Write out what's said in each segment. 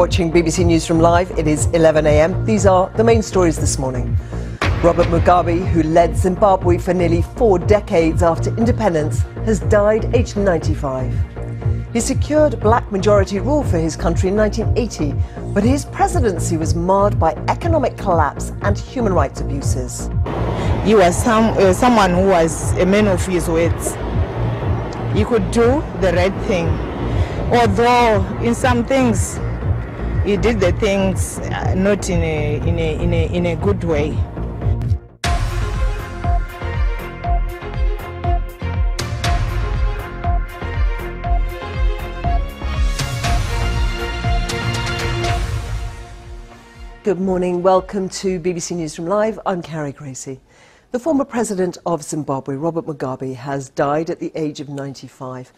Watching BBC Newsroom Live. It is 11 a.m. These are the main stories this morning. Robert Mugabe, who led Zimbabwe for nearly four decades after independence, has died aged 95. He secured black majority rule for his country in 1980, but his presidency was marred by economic collapse and human rights abuses. He was some, uh, someone who was a man of his words. He could do the right thing, although in some things he did the things uh, not in a, in a, in a, in a good way. Good morning. Welcome to BBC Newsroom Live. I'm Carrie Gracie. The former president of Zimbabwe, Robert Mugabe, has died at the age of 95.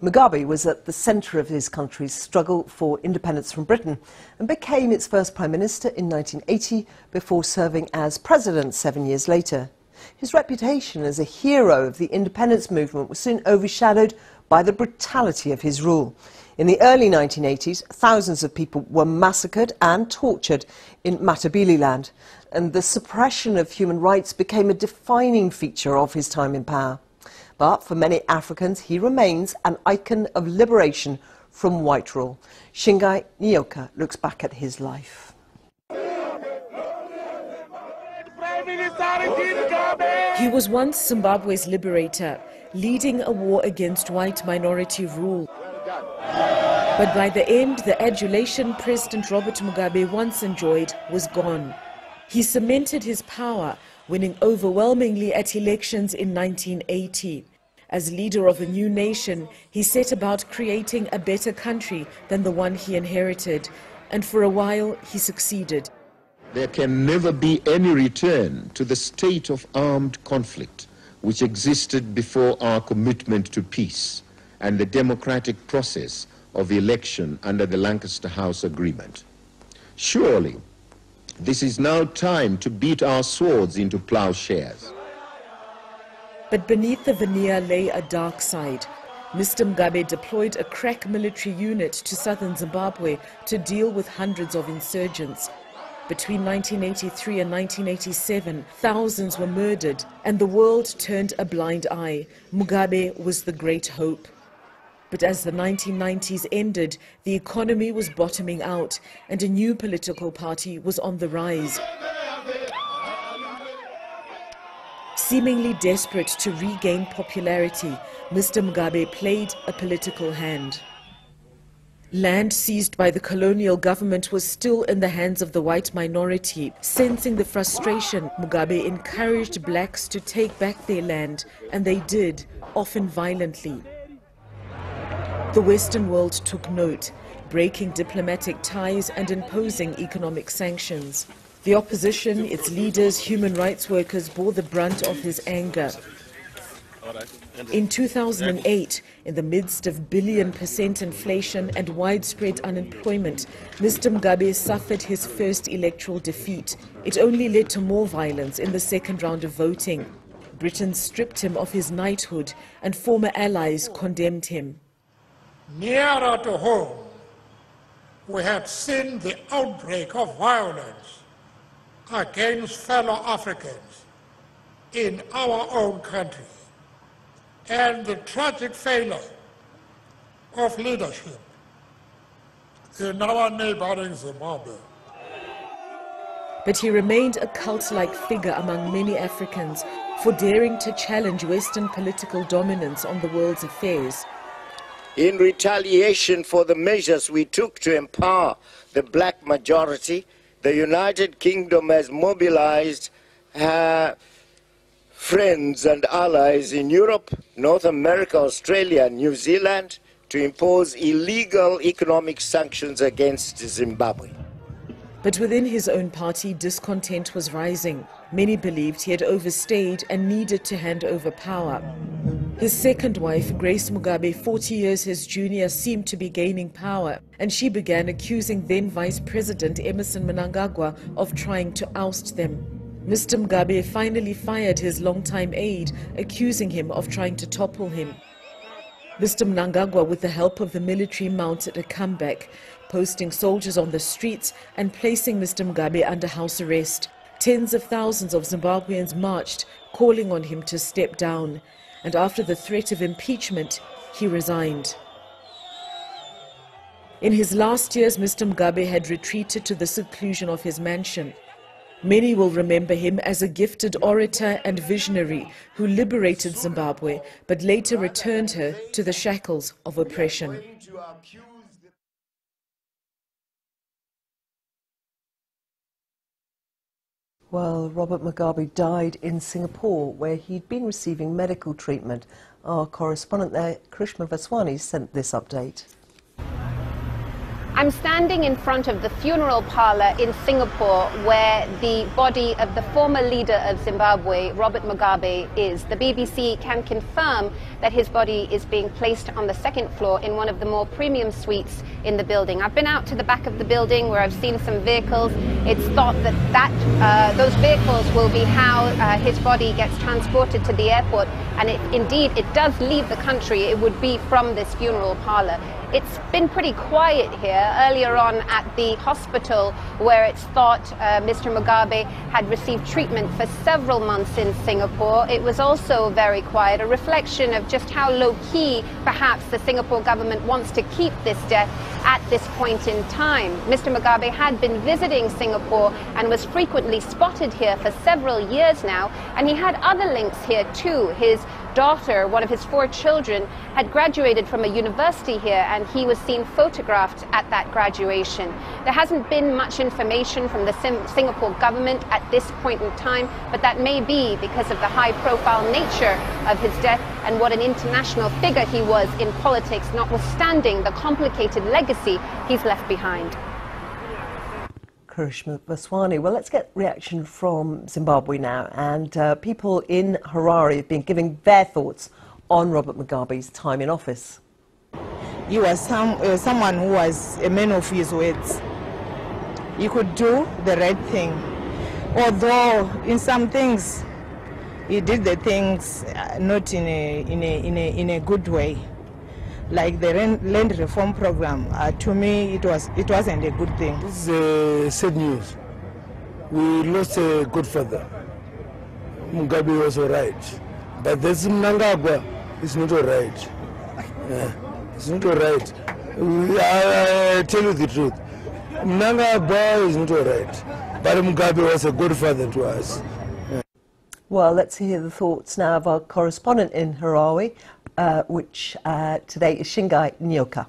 Mugabe was at the centre of his country's struggle for independence from Britain and became its first prime minister in 1980 before serving as president seven years later. His reputation as a hero of the independence movement was soon overshadowed by the brutality of his rule. In the early 1980s, thousands of people were massacred and tortured in Matabeleland, and the suppression of human rights became a defining feature of his time in power. But for many Africans, he remains an icon of liberation from white rule. Shingai Nyoka looks back at his life. He was once Zimbabwe's liberator, leading a war against white minority rule. But by the end, the adulation President Robert Mugabe once enjoyed was gone. He cemented his power winning overwhelmingly at elections in 1980. As leader of a new nation, he set about creating a better country than the one he inherited, and for a while he succeeded. There can never be any return to the state of armed conflict which existed before our commitment to peace and the democratic process of election under the Lancaster House Agreement. Surely, this is now time to beat our swords into plowshares. But beneath the veneer lay a dark side. Mr. Mugabe deployed a crack military unit to southern Zimbabwe to deal with hundreds of insurgents. Between 1983 and 1987, thousands were murdered, and the world turned a blind eye. Mugabe was the great hope. But as the 1990s ended, the economy was bottoming out and a new political party was on the rise. Seemingly desperate to regain popularity, Mr. Mugabe played a political hand. Land seized by the colonial government was still in the hands of the white minority. Sensing the frustration, Mugabe encouraged blacks to take back their land, and they did, often violently. The Western world took note, breaking diplomatic ties and imposing economic sanctions. The opposition, its leaders, human rights workers bore the brunt of his anger. In 2008, in the midst of billion percent inflation and widespread unemployment, Mr. Mugabe suffered his first electoral defeat. It only led to more violence in the second round of voting. Britain stripped him of his knighthood and former allies condemned him. Nearer to home, we had seen the outbreak of violence against fellow Africans in our own country and the tragic failure of leadership in our neighboring Zimbabwe. But he remained a cult-like figure among many Africans for daring to challenge Western political dominance on the world's affairs in retaliation for the measures we took to empower the black majority, the United Kingdom has mobilized her friends and allies in Europe, North America, Australia, and New Zealand to impose illegal economic sanctions against Zimbabwe. But within his own party, discontent was rising. Many believed he had overstayed and needed to hand over power. His second wife, Grace Mugabe, 40 years his junior, seemed to be gaining power, and she began accusing then Vice President Emmerson Mnangagwa of trying to oust them. Mr. Mugabe finally fired his longtime aide, accusing him of trying to topple him. Mr. Mnangagwa, with the help of the military, mounted a comeback, posting soldiers on the streets and placing Mr. Mugabe under house arrest. Tens of thousands of Zimbabweans marched, calling on him to step down. And after the threat of impeachment, he resigned. In his last years, Mr. Mugabe had retreated to the seclusion of his mansion. Many will remember him as a gifted orator and visionary who liberated Zimbabwe but later returned her to the shackles of oppression. Well, Robert Mugabe died in Singapore where he'd been receiving medical treatment. Our correspondent there, Karishma Vaswani, sent this update. I'm standing in front of the funeral parlor in Singapore where the body of the former leader of Zimbabwe, Robert Mugabe, is. The BBC can confirm that his body is being placed on the second floor in one of the more premium suites in the building. I've been out to the back of the building where I've seen some vehicles. It's thought that, that uh, those vehicles will be how uh, his body gets transported to the airport. And indeed it does leave the country, it would be from this funeral parlor. It's been pretty quiet here. Earlier on at the hospital, where it's thought uh, Mr. Mugabe had received treatment for several months in Singapore, it was also very quiet, a reflection of just how low key perhaps the Singapore government wants to keep this death at this point in time. Mr. Mugabe had been visiting Singapore and was frequently spotted here for several years now, and he had other links here too. His daughter, one of his four children, had graduated from a university here and he was seen photographed at that graduation. There hasn't been much information from the Singapore government at this point in time, but that may be because of the high profile nature of his death and what an international figure he was in politics, notwithstanding the complicated legacy he's left behind. Karishma Vaswani. Well, let's get reaction from Zimbabwe now. And uh, people in Harare have been giving their thoughts on Robert Mugabe's time in office. He was some, uh, someone who was a man of his words. He could do the right thing. Although in some things, he did the things uh, not in a, in, a, in, a, in a good way like the land reform program, uh, to me it was it wasn't a good thing. This is uh, sad news. We lost a good father. Mugabe was all right, but this Mnangagwa is not all right. Yeah, it's not all right. I, I tell you the truth. Mnangagwa is not all right, but Mugabe was a good father to us. Well, let's hear the thoughts now of our correspondent in Harare, uh, which uh, today is Shingai Nyoka.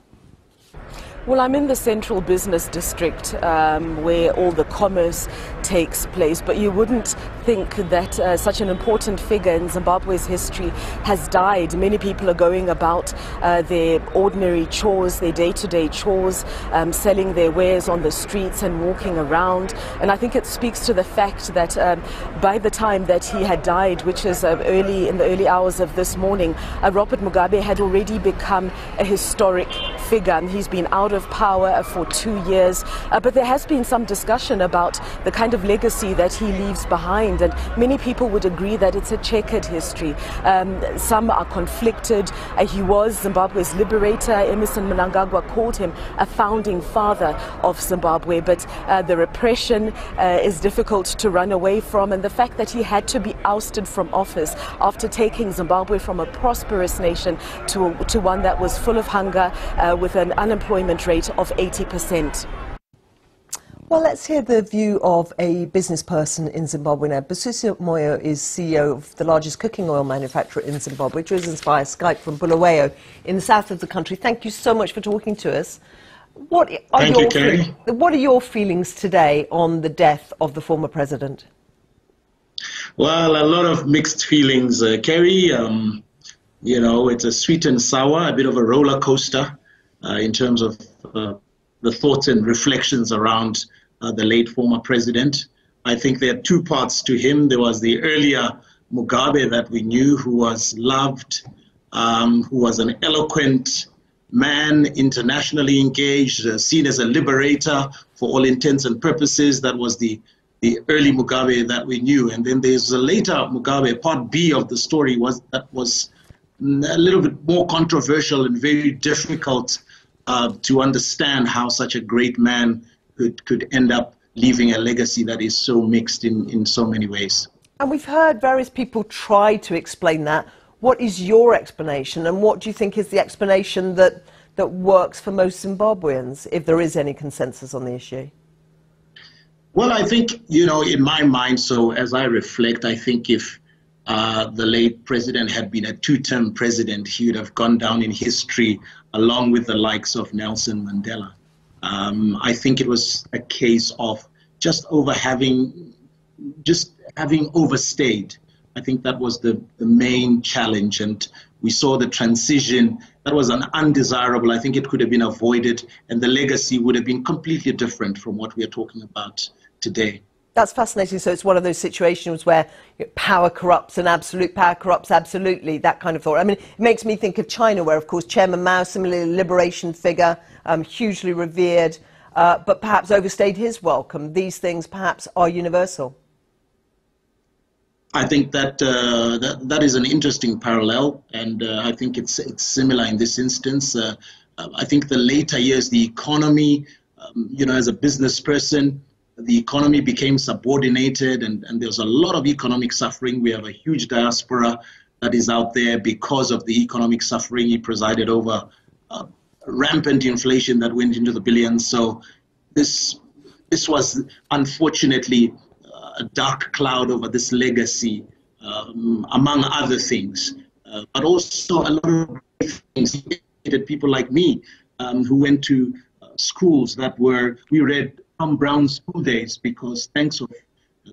Well, I'm in the central business district um, where all the commerce takes place, but you wouldn't think that uh, such an important figure in Zimbabwe's history has died. Many people are going about uh, their ordinary chores, their day to day chores, um, selling their wares on the streets and walking around. And I think it speaks to the fact that um, by the time that he had died, which is uh, early in the early hours of this morning, uh, Robert Mugabe had already become a historic figure. And he's been out of power for two years. Uh, but there has been some discussion about the kind of legacy that he leaves behind. And many people would agree that it's a checkered history. Um, some are conflicted. Uh, he was Zimbabwe's liberator. Emmerson Mnangagwa called him a founding father of Zimbabwe. But uh, the repression uh, is difficult to run away from. And the fact that he had to be ousted from office after taking Zimbabwe from a prosperous nation to, to one that was full of hunger uh, with an unemployment rate of 80%. Well, let's hear the view of a business person in Zimbabwe now. Busisiwe Moyo is CEO of the largest cooking oil manufacturer in Zimbabwe, which is via Skype from Bulawayo in the south of the country. Thank you so much for talking to us. What are, Thank your, you, what are your feelings today on the death of the former president? Well, a lot of mixed feelings, uh, Carrie. Um, you know, it's a sweet and sour, a bit of a roller coaster uh, in terms of uh, the thoughts and reflections around uh, the late former president. I think there are two parts to him. There was the earlier Mugabe that we knew, who was loved, um, who was an eloquent man, internationally engaged, uh, seen as a liberator for all intents and purposes. That was the the early Mugabe that we knew. And then there's a later Mugabe. Part B of the story was that was a little bit more controversial and very difficult uh, to understand how such a great man could, could end up leaving a legacy that is so mixed in, in so many ways. And we've heard various people try to explain that. What is your explanation, and what do you think is the explanation that, that works for most Zimbabweans, if there is any consensus on the issue? Well, I think, you know, in my mind, so as I reflect, I think if uh, the late president had been a two term president, he would have gone down in history along with the likes of Nelson Mandela. Um, I think it was a case of just over having, just having overstayed. I think that was the, the main challenge. And we saw the transition that was an undesirable. I think it could have been avoided, and the legacy would have been completely different from what we are talking about today. That's fascinating. So it's one of those situations where power corrupts and absolute power corrupts absolutely, that kind of thought. I mean, it makes me think of China, where, of course, Chairman Mao, similarly, liberation figure, um, hugely revered, uh, but perhaps overstayed his welcome. These things perhaps are universal. I think that, uh, that that is an interesting parallel, and uh, I think it's it's similar in this instance. Uh, I think the later years, the economy, um, you know, as a business person, the economy became subordinated and, and there's a lot of economic suffering. We have a huge diaspora that is out there because of the economic suffering. He presided over uh, rampant inflation that went into the billions. So this, this was unfortunately uh, a dark cloud over this legacy, um, among other things. Uh, but also a lot of things. People like me um, who went to uh, schools that were, we read Tom Brown's school days because thanks of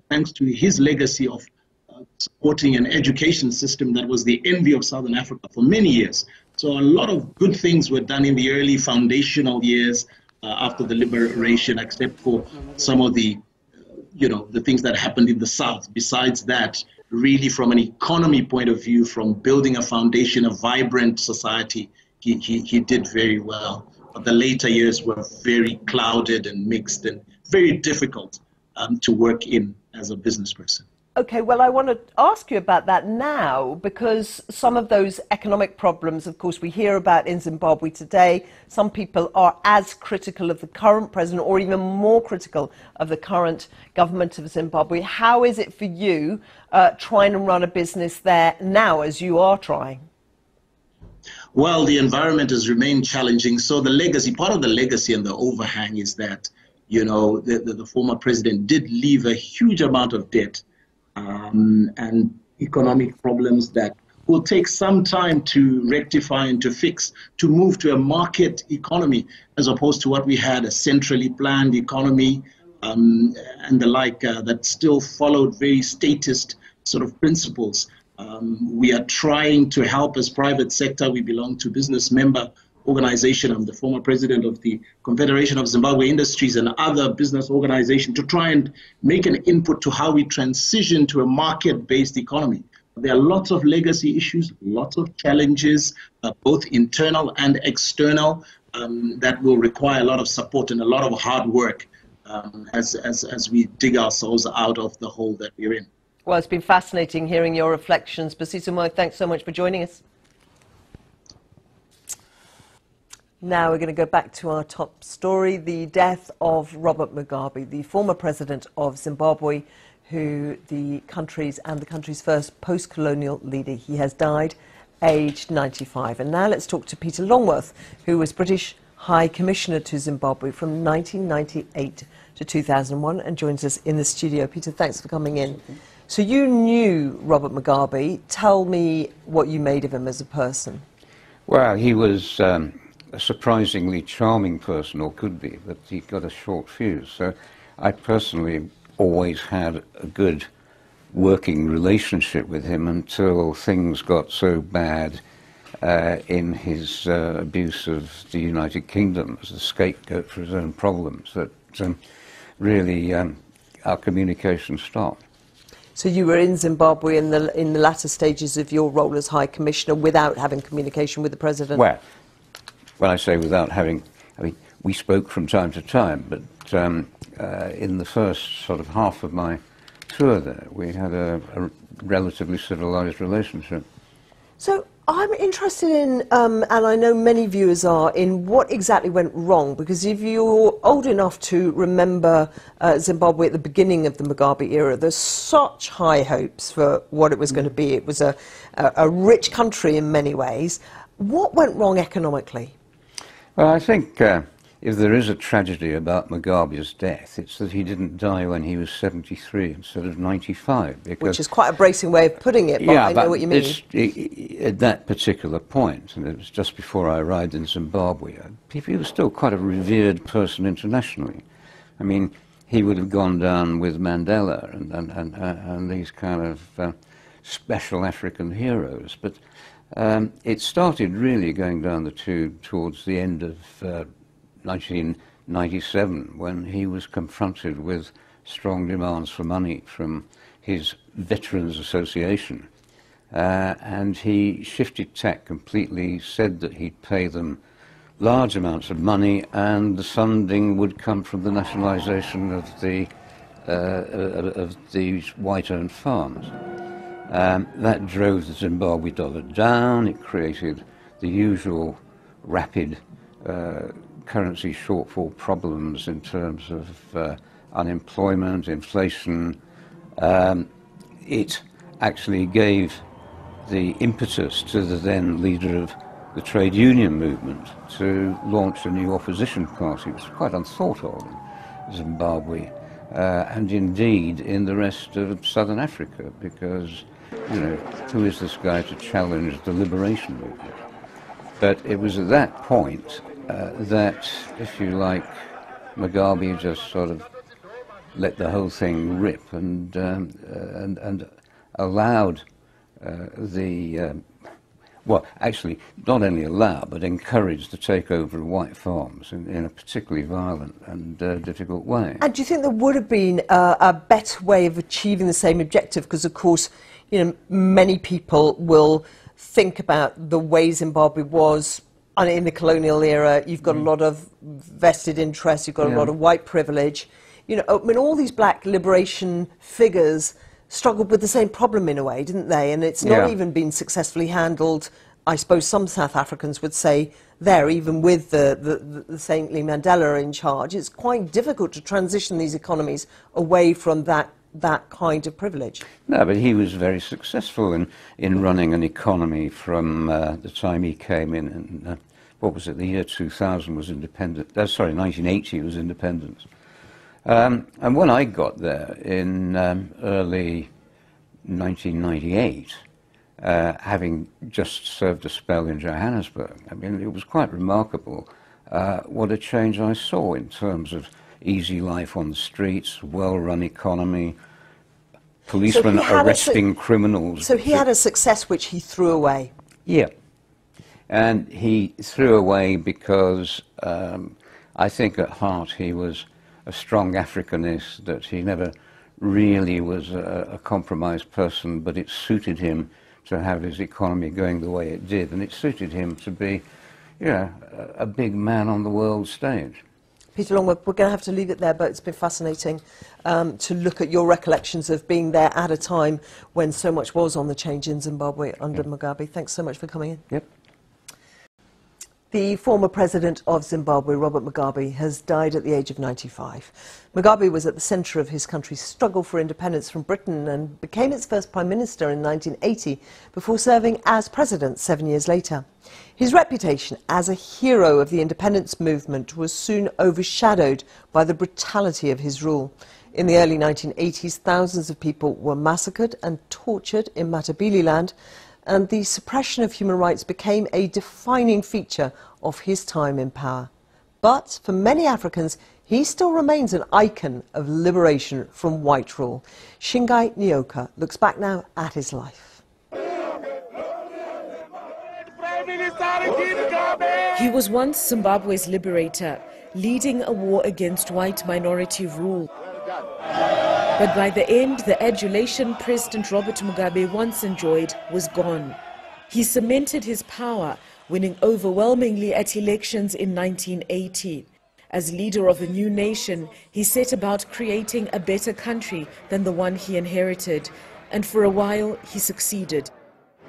thanks to his legacy of uh, supporting an education system that was the envy of Southern Africa for many years. So a lot of good things were done in the early foundational years uh, after the liberation, except for some of the, uh, you know, the things that happened in the South. Besides that, really from an economy point of view, from building a foundation, a vibrant society, he, he, he did very well the later years were very clouded and mixed and very difficult um, to work in as a business person. Okay, well, I want to ask you about that now because some of those economic problems, of course, we hear about in Zimbabwe today. Some people are as critical of the current president or even more critical of the current government of Zimbabwe. How is it for you uh, trying to run a business there now as you are trying? Well, the environment has remained challenging. So the legacy, part of the legacy and the overhang is that, you know, the, the, the former president did leave a huge amount of debt um, and economic problems that will take some time to rectify and to fix, to move to a market economy as opposed to what we had, a centrally planned economy um, and the like uh, that still followed very statist sort of principles. Um, we are trying to help as private sector. We belong to business member organization. I'm the former president of the Confederation of Zimbabwe Industries and other business organizations to try and make an input to how we transition to a market-based economy. There are lots of legacy issues, lots of challenges, uh, both internal and external, um, that will require a lot of support and a lot of hard work um, as, as, as we dig ourselves out of the hole that we're in. Well, it's been fascinating hearing your reflections. Busisiwe Moyo, thanks so much for joining us. Now we're going to go back to our top story the death of Robert Mugabe, the former president of Zimbabwe, who the country's and the country's first post colonial leader. He has died aged 95. And now let's talk to Peter Longworth, who was British High Commissioner to Zimbabwe from 1998 to 2001 and joins us in the studio. Peter, thanks for coming in. So you knew Robert Mugabe. Tell me what you made of him as a person. Well, he was um, a surprisingly charming person, or could be, but he got a short fuse. So I personally always had a good working relationship with him until things got so bad uh, in his uh, abuse of the United Kingdom as a scapegoat for his own problems that um, really um, our communication stopped. So you were in Zimbabwe in the in the latter stages of your role as High Commissioner without having communication with the President? Well, when I say without having, I mean, we spoke from time to time, but um, uh, in the first sort of half of my tour there, we had a, a relatively civilized relationship. So I'm interested in, um, and I know many viewers are, in what exactly went wrong. Because if you're old enough to remember uh, Zimbabwe at the beginning of the Mugabe era, there's such high hopes for what it was going to be. It was a, a, a rich country in many ways. What went wrong economically? Well, I think uh, if there is a tragedy about Mugabe's death, it's that he didn't die when he was 73 instead of 95. Which is quite a bracing way of putting it, but yeah, I but know what you mean. It's, at that particular point, and it was just before I arrived in Zimbabwe, uh, he was still quite a revered person internationally. I mean, he would have gone down with Mandela and, and, and, uh, and these kind of uh, special African heroes. But um, it started really going down the tube towards the end of uh, 1997 when he was confronted with strong demands for money from his Veterans Association. Uh, and he shifted tack completely, said that he'd pay them large amounts of money and the funding would come from the nationalisation of the uh, of these white-owned farms. Um, that drove the Zimbabwe dollar down. It created the usual rapid uh, currency shortfall problems in terms of uh, unemployment, inflation. Um, it actually gave the impetus to the then leader of the trade union movement to launch a new opposition party, which was quite unthought of in Zimbabwe, uh, and indeed in the rest of southern Africa, because, you know, who is this guy to challenge the liberation movement? But it was at that point uh, that, if you like, Mugabe just sort of let the whole thing rip and um, uh, and, and allowed uh, the um, well, actually, not only allowed but encouraged the takeover of white farms in, in a particularly violent and uh, difficult way. And do you think there would have been a better way of achieving the same objective? Because, of course, you know, many people will think about the way Zimbabwe was and in the colonial era, you've got mm. a lot of vested interests, you've got yeah. a lot of white privilege. You know, I mean, all these black liberation figures struggled with the same problem in a way, didn't they? And it's not yeah. even been successfully handled. I suppose some South Africans would say there, even with the, the, the saintly Mandela in charge, it's quite difficult to transition these economies away from that that kind of privilege. No, but he was very successful in, in running an economy from uh, the time he came in. And, uh, what was it? The year 2000 was independent. Uh, sorry, 1980 was independence. Um, and when I got there in um, early 1998, uh, having just served a spell in Johannesburg, I mean, it was quite remarkable uh, what a change I saw in terms of easy life on the streets, well-run economy, policemen so arresting criminals. So he had a success which he threw away. Yeah. And he threw away because um, I think at heart he was a strong Africanist, that he never really was a, a compromised person, but it suited him to have his economy going the way it did, and it suited him to be, you know, a, a big man on the world stage. Peter Longworth, we're going to have to leave it there, but it's been fascinating um, to look at your recollections of being there at a time when so much was on the change in Zimbabwe under. Mugabe. Thanks so much for coming in. Yep. The former president of Zimbabwe, Robert Mugabe, has died at the age of 95. Mugabe was at the centre of his country's struggle for independence from Britain and became its first prime minister in 1980 before serving as president seven years later. His reputation as a hero of the independence movement was soon overshadowed by the brutality of his rule. In the early 1980s, thousands of people were massacred and tortured in Matabeleland, and the suppression of human rights became a defining feature of his time in power. But for many Africans, he still remains an icon of liberation from white rule. Shingai Nyoka looks back now at his life. He was once Zimbabwe's liberator, leading a war against white minority rule. But by the end, the adulation President Robert Mugabe once enjoyed was gone. He cemented his power, winning overwhelmingly at elections in 1980. As leader of a new nation, he set about creating a better country than the one he inherited, and for a while he succeeded.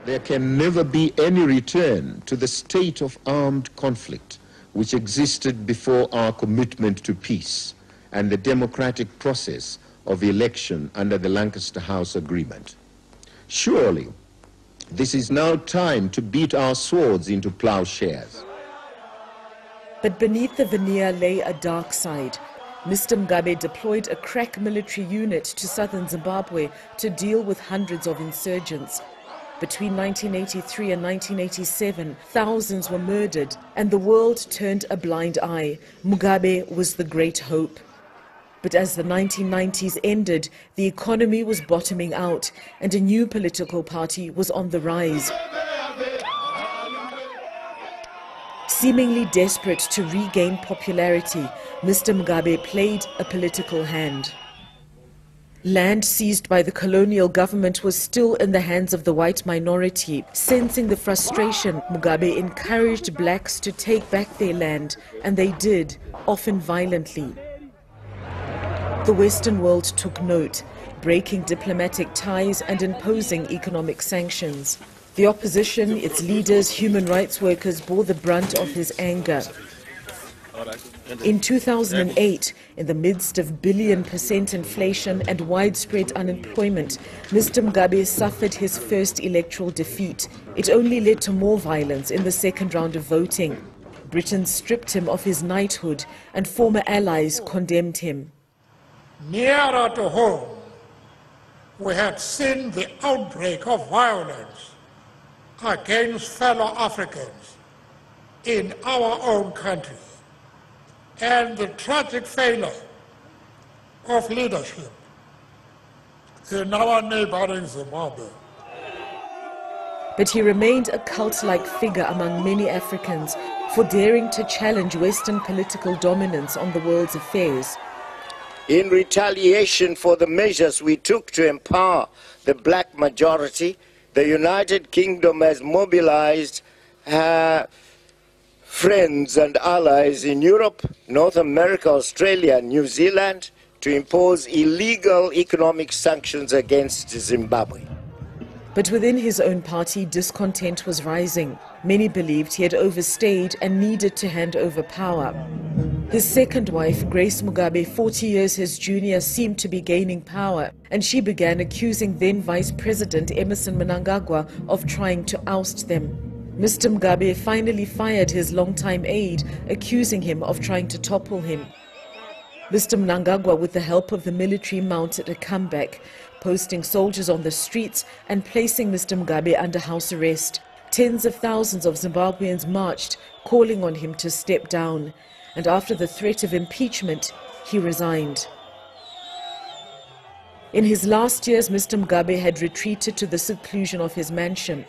There can never be any return to the state of armed conflict which existed before our commitment to peace and the democratic process of the election under the Lancaster House Agreement. Surely, this is now time to beat our swords into plowshares. But beneath the veneer lay a dark side. Mr. Mugabe deployed a crack military unit to southern Zimbabwe to deal with hundreds of insurgents. Between 1983 and 1987, thousands were murdered, and the world turned a blind eye. Mugabe was the great hope. But as the 1990s ended, the economy was bottoming out, and a new political party was on the rise. Seemingly desperate to regain popularity, Mr. Mugabe played a political hand. Land seized by the colonial government was still in the hands of the white minority. Sensing the frustration, Mugabe encouraged blacks to take back their land, and they did, often violently. The Western world took note, breaking diplomatic ties and imposing economic sanctions. The opposition, its leaders, human rights workers bore the brunt of his anger. In 2008, in the midst of billion percent inflation and widespread unemployment, Mr. Mugabe suffered his first electoral defeat. It only led to more violence in the second round of voting. Britain stripped him of his knighthood and former allies condemned him. Nearer to home, we had seen the outbreak of violence against fellow Africans in our own country and the tragic failure of leadership in our neighboring Zimbabwe. But he remained a cult-like figure among many Africans for daring to challenge Western political dominance on the world's affairs. In retaliation for the measures we took to empower the black majority, the United Kingdom has mobilized uh, friends and allies in Europe, North America, Australia, and New Zealand to impose illegal economic sanctions against Zimbabwe. But within his own party, discontent was rising. Many believed he had overstayed and needed to hand over power. His second wife, Grace Mugabe, 40 years his junior, seemed to be gaining power, and she began accusing then Vice President Emmerson Mnangagwa of trying to oust them. Mr. Mugabe finally fired his longtime aide, accusing him of trying to topple him. Mr. Mnangagwa, with the help of the military, mounted a comeback, posting soldiers on the streets and placing Mr. Mugabe under house arrest. Tens of thousands of Zimbabweans marched, calling on him to step down. And after the threat of impeachment, he resigned. In his last years, Mr. Mugabe had retreated to the seclusion of his mansion.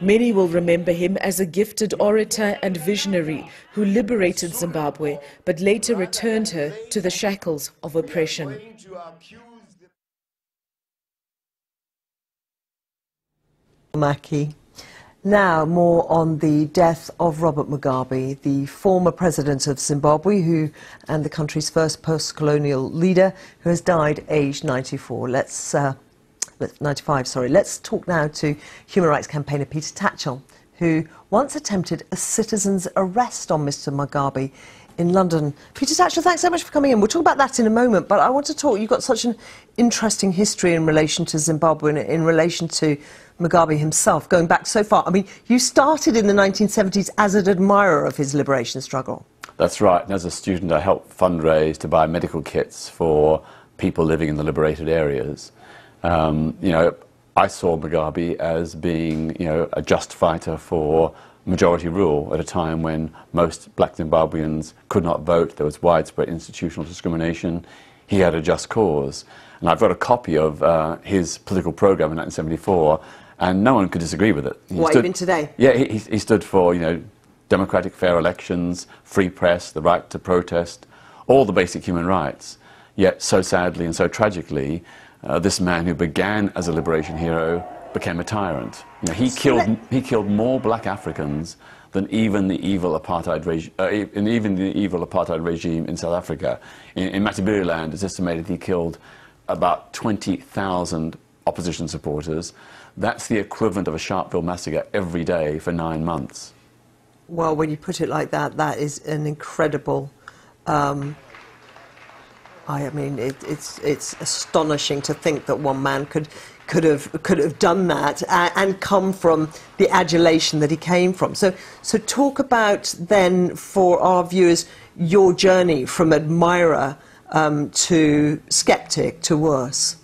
Many will remember him as a gifted orator and visionary who liberated Zimbabwe but later returned her to the shackles of oppression. Mackie. Now, more on the death of Robert Mugabe, the former president of Zimbabwe, who and the country's first post-colonial leader, who has died aged 94. Let's uh, 95, sorry. Let's talk now to human rights campaigner Peter Tatchell, who once attempted a citizen's arrest on Mr. Mugabe in London. Peter Tatchell, thanks so much for coming in. We'll talk about that in a moment, but I want to talk, you've got such an interesting history in relation to Zimbabwe and in relation to Mugabe himself, going back so far. I mean, you started in the 1970s as an admirer of his liberation struggle. That's right. And as a student, I helped fundraise to buy medical kits for people living in the liberated areas. Um, you know, I saw Mugabe as being, you know, a just fighter for majority rule at a time when most black Zimbabweans could not vote. There was widespread institutional discrimination. He had a just cause. And I've got a copy of uh, his political program in 1974, and no one could disagree with it. He what, stood, even today? Yeah, he, he stood for, you know, democratic fair elections, free press, the right to protest, all the basic human rights. Yet, so sadly and so tragically, uh, this man who began as a liberation hero became a tyrant. You know, he, killed, he killed more black Africans than even the evil apartheid, regi- uh, in even the evil apartheid regime in South Africa. In, in Matabeleland, it's estimated he killed about 20,000 opposition supporters. That's the equivalent of a Sharpeville massacre every day for nine months. Well, when you put it like that, that is an incredible. Um, I mean, it, it's it's astonishing to think that one man could could have could have done that and, and come from the adulation that he came from. So so talk about then for our viewers your journey from admirer um, to skeptic to worse.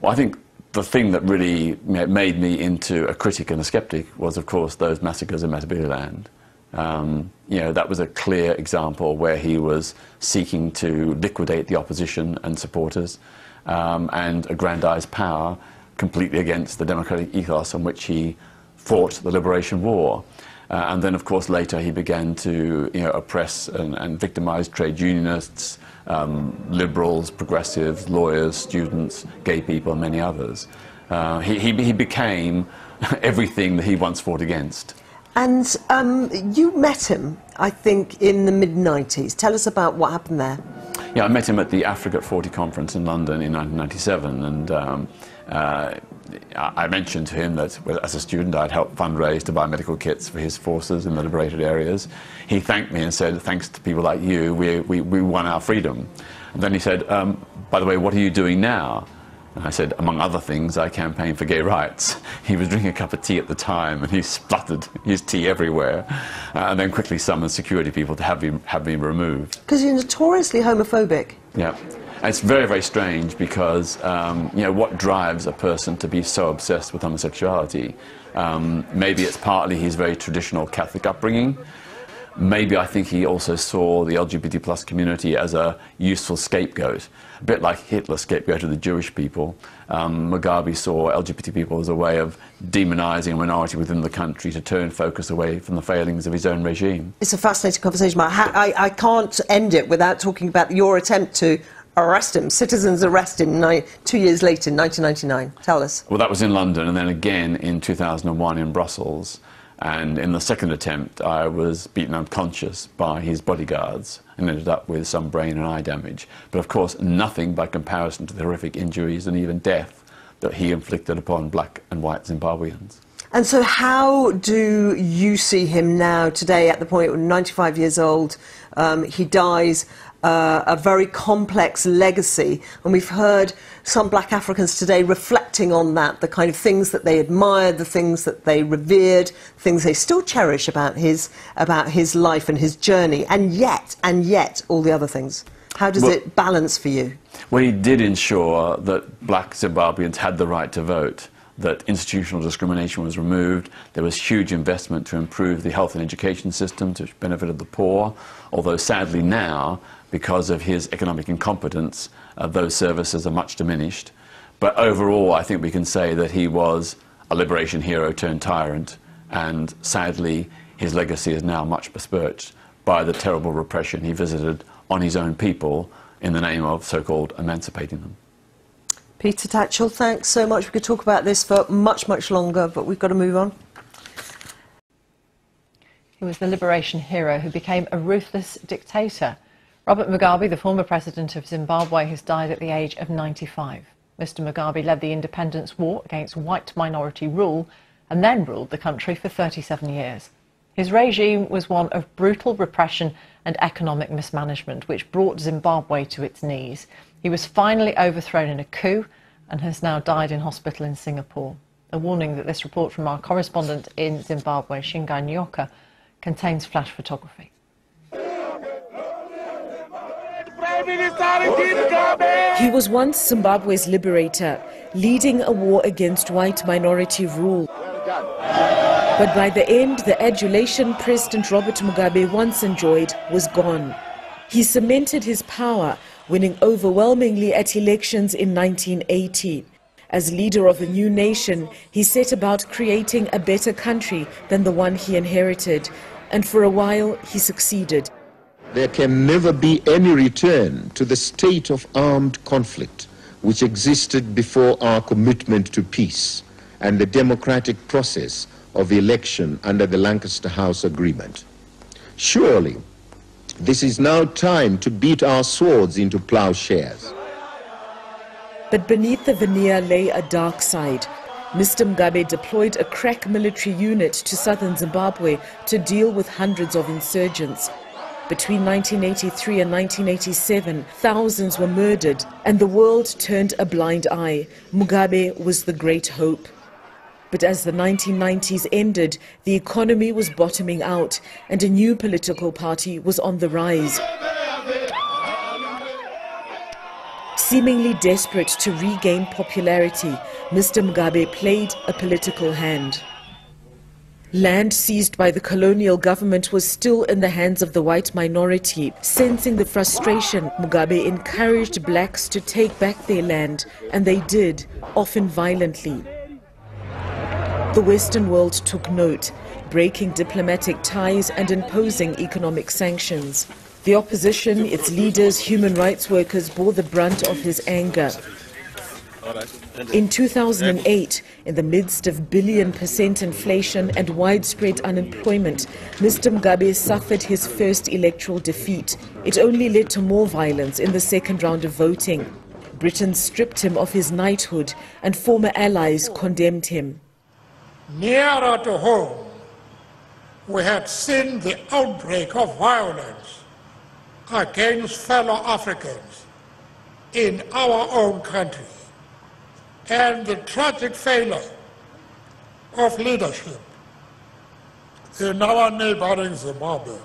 Well, I think the thing that really made me into a critic and a skeptic was, of course, those massacres in Matabeleland. Um, you know, that was a clear example where he was seeking to liquidate the opposition and supporters um, and aggrandize power completely against the democratic ethos on which he fought the liberation war. Uh, and then, of course, later he began to you know, oppress and, and victimize trade unionists, um, liberals, progressives, lawyers, students, gay people, and many others. Uh, he, he, he, became everything that he once fought against. And um, you met him, I think, in the mid 90s. Tell us about what happened there. Yeah, I met him at the Africa at 40 conference in London in 1997. And um, uh, I mentioned to him that as a student I'd helped fundraise to buy medical kits for his forces in the liberated areas. He thanked me and said, thanks to people like you, we, we, we won our freedom. And then he said, um, by the way, what are you doing now? And I said, among other things, I campaign for gay rights. He was drinking a cup of tea at the time and he spluttered his tea everywhere uh, and then quickly summoned security people to have me, have me removed. Because you're notoriously homophobic. Yeah. It's very, very strange because, um, you know, what drives a person to be so obsessed with homosexuality? Um, maybe it's partly his very traditional Catholic upbringing. Maybe I think he also saw the LGBT plus community as a useful scapegoat, a bit like Hitler scapegoated the Jewish people. Um, Mugabe saw LGBT people as a way of demonizing a minority within the country to turn focus away from the failings of his own regime. It's a fascinating conversation. I, I can't end it without talking about your attempt to arrest him. Citizens arrested him two years later, in 1999. Tell us. Well, that was in London, and then again in 2001 in Brussels. And in the second attempt, I was beaten unconscious by his bodyguards and ended up with some brain and eye damage. But of course, nothing by comparison to the horrific injuries and even death that he inflicted upon black and white Zimbabweans. And so, how do you see him now, today, at the point when point, 95 years old? Um, he dies uh, a very complex legacy. And we've heard some black Africans today reflecting on that, the kind of things that they admired, the things that they revered, things they still cherish about his, about his life and his journey, and yet, and yet, all the other things. How does well, it balance for you? Well, he did ensure that black Zimbabweans had the right to vote that institutional discrimination was removed. There was huge investment to improve the health and education systems, which benefited the poor. Although sadly now, because of his economic incompetence, uh, those services are much diminished. But overall, I think we can say that he was a liberation hero turned tyrant, and sadly, his legacy is now much besmirched by the terrible repression he visited on his own people in the name of so-called emancipating them. Peter Tatchell, thanks so much. We could talk about this for much, much longer, but we've got to move on. He was the liberation hero who became a ruthless dictator. Robert Mugabe, the former president of Zimbabwe, has died at the age of 95. Mr. Mugabe led the independence war against white minority rule and then ruled the country for 37 years. His regime was one of brutal repression and economic mismanagement, which brought Zimbabwe to its knees. He was finally overthrown in a coup and has now died in hospital in Singapore. A warning that this report from our correspondent in Zimbabwe, Shingai Nyoka, contains flash photography. He was once Zimbabwe's liberator, leading a war against white minority rule. But by the end, the adulation President Robert Mugabe once enjoyed was gone. He cemented his power, winning overwhelmingly at elections in 1980. As leader of a new nation, he set about creating a better country than the one he inherited. And for a while, he succeeded. There can never be any return to the state of armed conflict which existed before our commitment to peace and the democratic process of election under the Lancaster House Agreement. Surely, this is now time to beat our swords into plowshares. But beneath the veneer lay a dark side. Mr. Mugabe deployed a crack military unit to southern Zimbabwe to deal with hundreds of insurgents. Between 1983 and 1987, thousands were murdered and the world turned a blind eye. Mugabe was the great hope. But as the 1990s ended, the economy was bottoming out and a new political party was on the rise. Seemingly desperate to regain popularity, Mr. Mugabe played a political hand. Land seized by the colonial government was still in the hands of the white minority. Sensing the frustration, Mugabe encouraged blacks to take back their land, and they did, often violently. The Western world took note, breaking diplomatic ties and imposing economic sanctions. The opposition, its leaders, human rights workers bore the brunt of his anger. In 2008, in the midst of billion percent inflation and widespread unemployment, Mr. Mugabe suffered his first electoral defeat. It only led to more violence in the second round of voting. Britain stripped him of his knighthood and former allies condemned him. Nearer to home, we had seen the outbreak of violence against fellow Africans in our own country and the tragic failure of leadership in our neighboring Zimbabwe.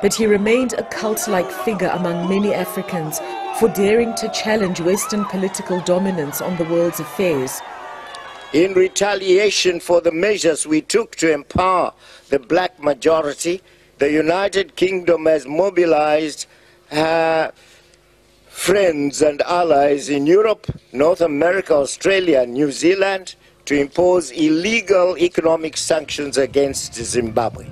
But he remained a cult-like figure among many Africans for daring to challenge Western political dominance on the world's affairs. In retaliation for the measures we took to empower the black majority, the United Kingdom has mobilized uh, friends and allies in Europe, North America, Australia, and New Zealand to impose illegal economic sanctions against Zimbabwe.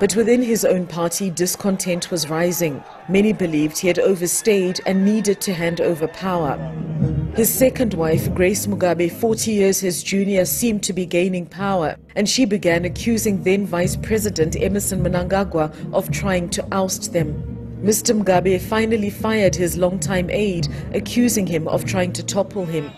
But within his own party, discontent was rising. Many believed he had overstayed and needed to hand over power. His second wife, Grace Mugabe, 40 years his junior, seemed to be gaining power, and she began accusing then Vice President Emmerson Mnangagwa of trying to oust them. Mr. Mugabe finally fired his longtime aide, accusing him of trying to topple him.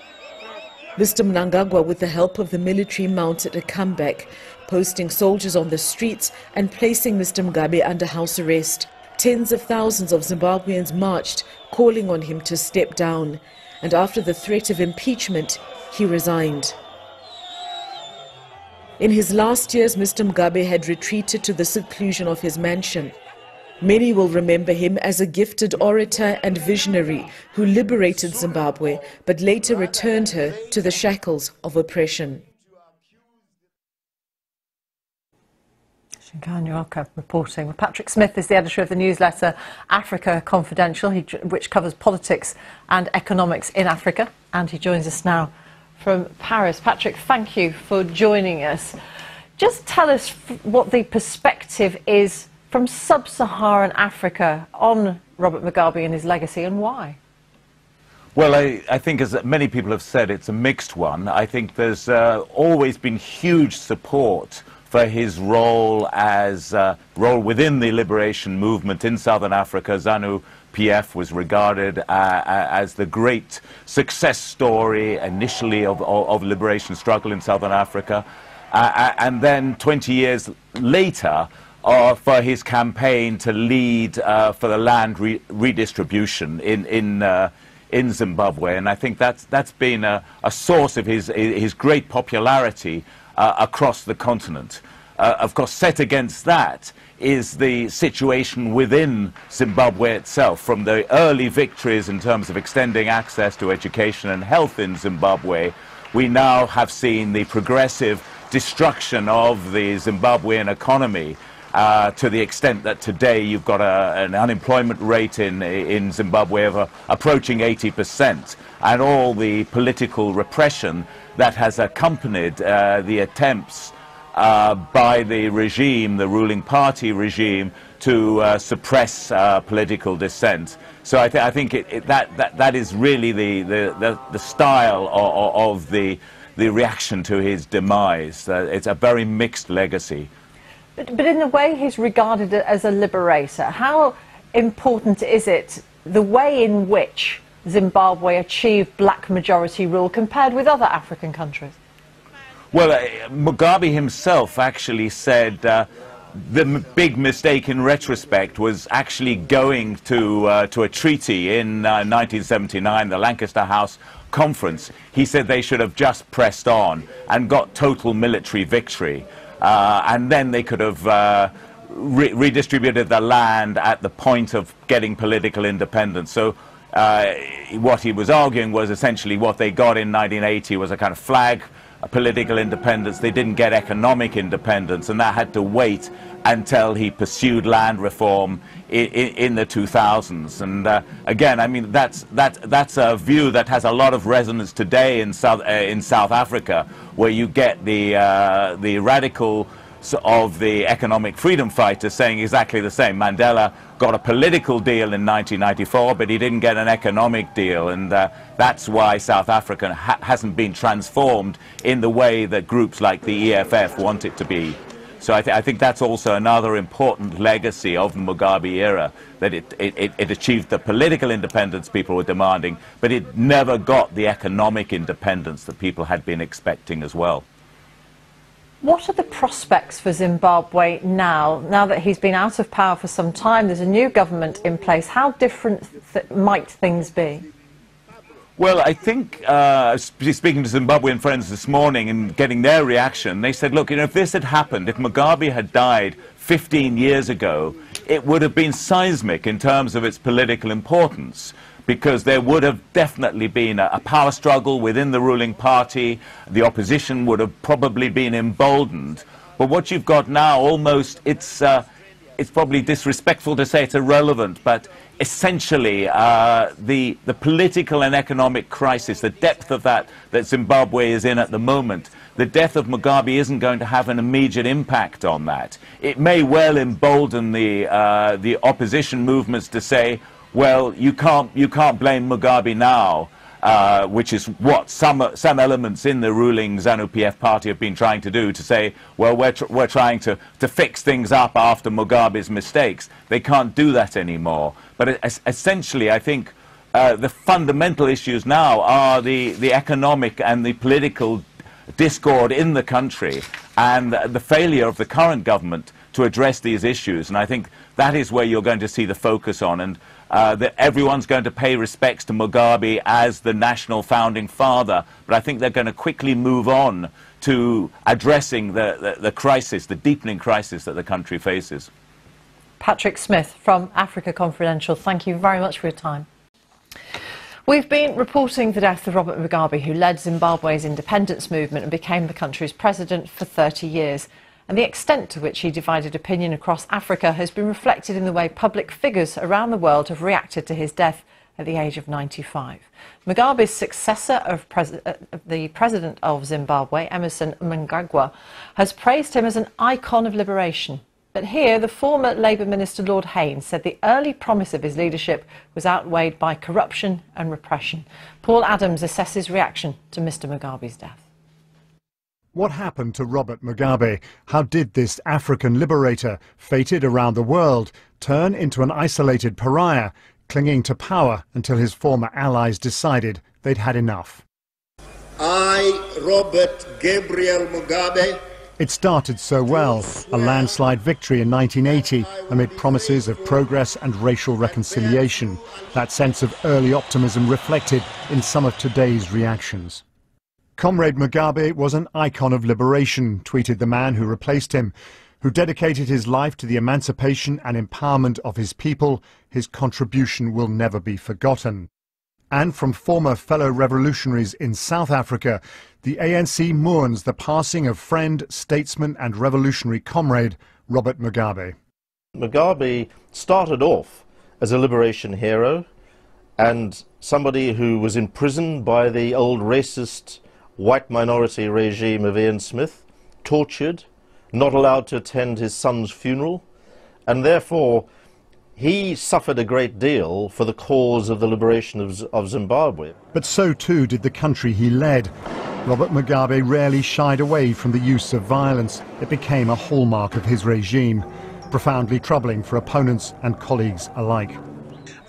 Mr. Mnangagwa, with the help of the military, mounted a comeback, posting soldiers on the streets and placing Mr. Mugabe under house arrest. Tens of thousands of Zimbabweans marched, calling on him to step down. And after the threat of impeachment, he resigned. In his last years, Mr. Mugabe had retreated to the seclusion of his mansion. Many will remember him as a gifted orator and visionary who liberated Zimbabwe but later returned her to the shackles of oppression. Shingai Nyoka uh, reporting. Patrick Smith is the editor of the newsletter Africa Confidential, which covers politics and economics in Africa, and he joins us now from Paris. Patrick, thank you for joining us. Just tell us what the perspective is from sub Saharan Africa on Robert Mugabe and his legacy and why? Well, I, I, think, as many people have said, it's a mixed one. I think there's uh, always been huge support for his role as uh, role within the liberation movement in southern Africa. ZANU PF was regarded uh, as the great success story initially of, of, of liberation struggle in southern Africa. Uh, uh, and then 20 years later, uh, for his campaign to lead uh, for the land re redistribution in, in, uh, in Zimbabwe. And I think that's, that's been a, a source of his, his great popularity uh, across the continent. Uh, of course, set against that is the situation within Zimbabwe itself. From the early victories in terms of extending access to education and health in Zimbabwe, we now have seen the progressive destruction of the Zimbabwean economy uh, to the extent that today you've got a, an unemployment rate in, in Zimbabwe of uh, approaching 80%, and all the political repression that has accompanied uh, the attempts uh, by the regime, the ruling party regime, to uh, suppress uh, political dissent. So I, th I think it, it, that, that, that is really the, the, the, the style of, of, the, the reaction to his demise. it's a very mixed legacy. But, but in a way, he's regarded as a liberator. How important is it the way in which Zimbabwe achieved black majority rule compared with other African countries? Well, uh, Mugabe himself actually said uh, the big mistake in retrospect was actually going to, uh, to a treaty in 1979, uh, the Lancaster House Conference. He said they should have just pressed on and got total military victory. Uh, and then they could have uh, re redistributed the land at the point of getting political independence. So what he was arguing was essentially what they got in 1980 was a kind of flag political independence. They didn't get economic independence, and that had to wait until he pursued land reform in, in, the 2000s. And uh, again, I mean, that's, that, that's a view that has a lot of resonance today in South, uh, in South Africa, where you get the, uh, the radical of the economic freedom fighters saying exactly the same. Mandela got a political deal in 1994, but he didn't get an economic deal, and uh, that's why South Africa ha hasn't been transformed in the way that groups like the EFF want it to be. So I, th I think that's also another important legacy of the Mugabe era, that it, it, it achieved the political independence people were demanding, but it never got the economic independence that people had been expecting as well. What are the prospects for Zimbabwe now? Now that he's been out of power for some time, there's a new government in place. How different th might things be? Well, I think uh, speaking to Zimbabwean friends this morning and getting their reaction, they said, look, you know, if this had happened, if Mugabe had died 15 years ago, it would have been seismic in terms of its political importance because there would have definitely been a, a, power struggle within the ruling party. The opposition would have probably been emboldened. But what you've got now, almost, it's, uh, it's probably disrespectful to say it's irrelevant, but essentially uh, the, the political and economic crisis, the depth of that that Zimbabwe is in at the moment, the death of Mugabe isn't going to have an immediate impact on that. It may well embolden the, uh, the opposition movements to say, well, you can't, you can't blame Mugabe now, uh, which is what some, some elements in the ruling ZANU-PF party have been trying to do, to say, well, we're, tr we're trying to, to fix things up after Mugabe's mistakes. They can't do that anymore. But it, essentially, I think uh, the fundamental issues now are the, the economic and the political discord in the country and the failure of the current government to address these issues. And I think that is where you're going to see the focus on. And uh, that everyone's going to pay respects to Mugabe as the national founding father, but I think they're going to quickly move on to addressing the, the, the crisis, the deepening crisis that the country faces. Patrick Smith from Africa Confidential, thank you very much for your time. We've been reporting the death of Robert Mugabe, who led Zimbabwe's independence movement and became the country's president for 30 years and the extent to which he divided opinion across Africa has been reflected in the way public figures around the world have reacted to his death at the age of 95. Mugabe's successor of pres uh, the president of Zimbabwe, Emmerson Mnangagwa, has praised him as an icon of liberation. But here, the former Labour Minister Lord Haines said the early promise of his leadership was outweighed by corruption and repression. Paul Adams assesses reaction to Mr Mugabe's death. What happened to Robert Mugabe? How did this African liberator, feted around the world, turn into an isolated pariah, clinging to power until his former allies decided they'd had enough? I, Robert Gabriel Mugabe, it started so well, a landslide victory in 1980 amid promises of progress and racial reconciliation. That sense of early optimism reflected in some of today's reactions. Comrade Mugabe was an icon of liberation, tweeted the man who replaced him, who dedicated his life to the emancipation and empowerment of his people. His contribution will never be forgotten. And from former fellow revolutionaries in South Africa, the ANC mourns the passing of friend, statesman and revolutionary comrade Robert Mugabe. Mugabe started off as a liberation hero and somebody who was imprisoned by the old racist white minority regime of Ian Smith, tortured, not allowed to attend his son's funeral, and therefore he suffered a great deal for the cause of the liberation of, of Zimbabwe. But so too did the country he led. Robert Mugabe rarely shied away from the use of violence. It became a hallmark of his regime, profoundly troubling for opponents and colleagues alike.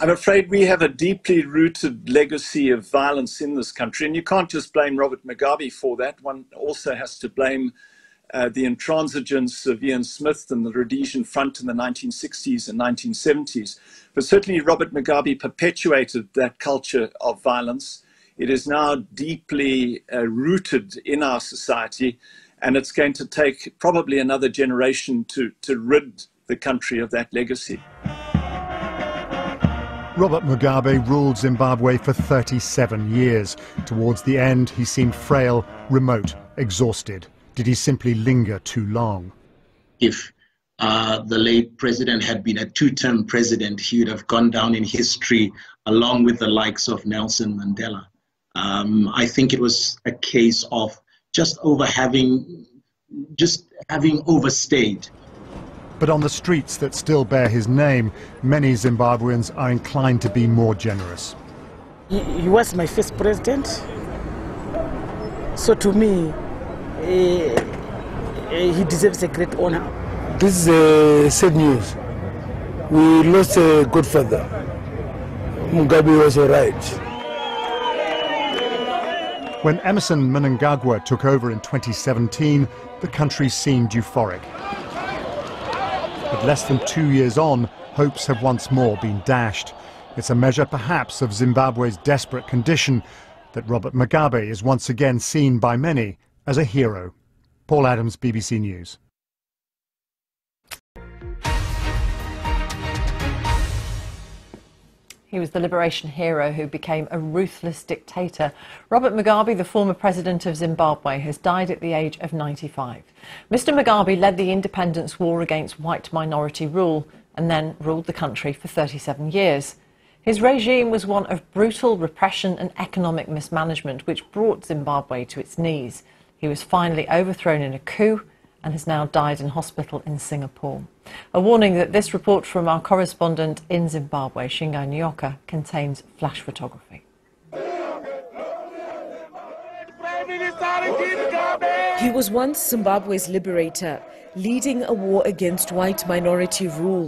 I'm afraid we have a deeply rooted legacy of violence in this country, and you can't just blame Robert Mugabe for that. One also has to blame uh, the intransigence of Ian Smith and the Rhodesian Front in the 1960s and 1970s. But certainly, Robert Mugabe perpetuated that culture of violence. It is now deeply uh, rooted in our society, and it's going to take probably another generation to, to rid the country of that legacy. Robert Mugabe ruled Zimbabwe for 37 years. Towards the end, he seemed frail, remote, exhausted. Did he simply linger too long? If uh, the late president had been a two-term president, he would have gone down in history along with the likes of Nelson Mandela. Um, I think it was a case of just over having, just having overstayed. But on the streets that still bear his name, many Zimbabweans are inclined to be more generous. He, he was my first president. So to me, uh, he deserves a great honor. This is uh, sad news. We lost a good father. Mugabe was all right. When Emmerson Mnangagwa took over in 2017, the country seemed euphoric. But less than two years on, hopes have once more been dashed. It's a measure perhaps of Zimbabwe's desperate condition that Robert Mugabe is once again seen by many as a hero. Paul Adams, BBC News. He was the liberation hero who became a ruthless dictator. Robert Mugabe, the former president of Zimbabwe, has died at the age of 95. Mr. Mugabe led the independence war against white minority rule and then ruled the country for 37 years. His regime was one of brutal repression and economic mismanagement, which brought Zimbabwe to its knees. He was finally overthrown in a coup and has now died in hospital in Singapore. A warning that this report from our correspondent in Zimbabwe, Shingai Nyoka, contains flash photography. He was once Zimbabwe's liberator, leading a war against white minority rule.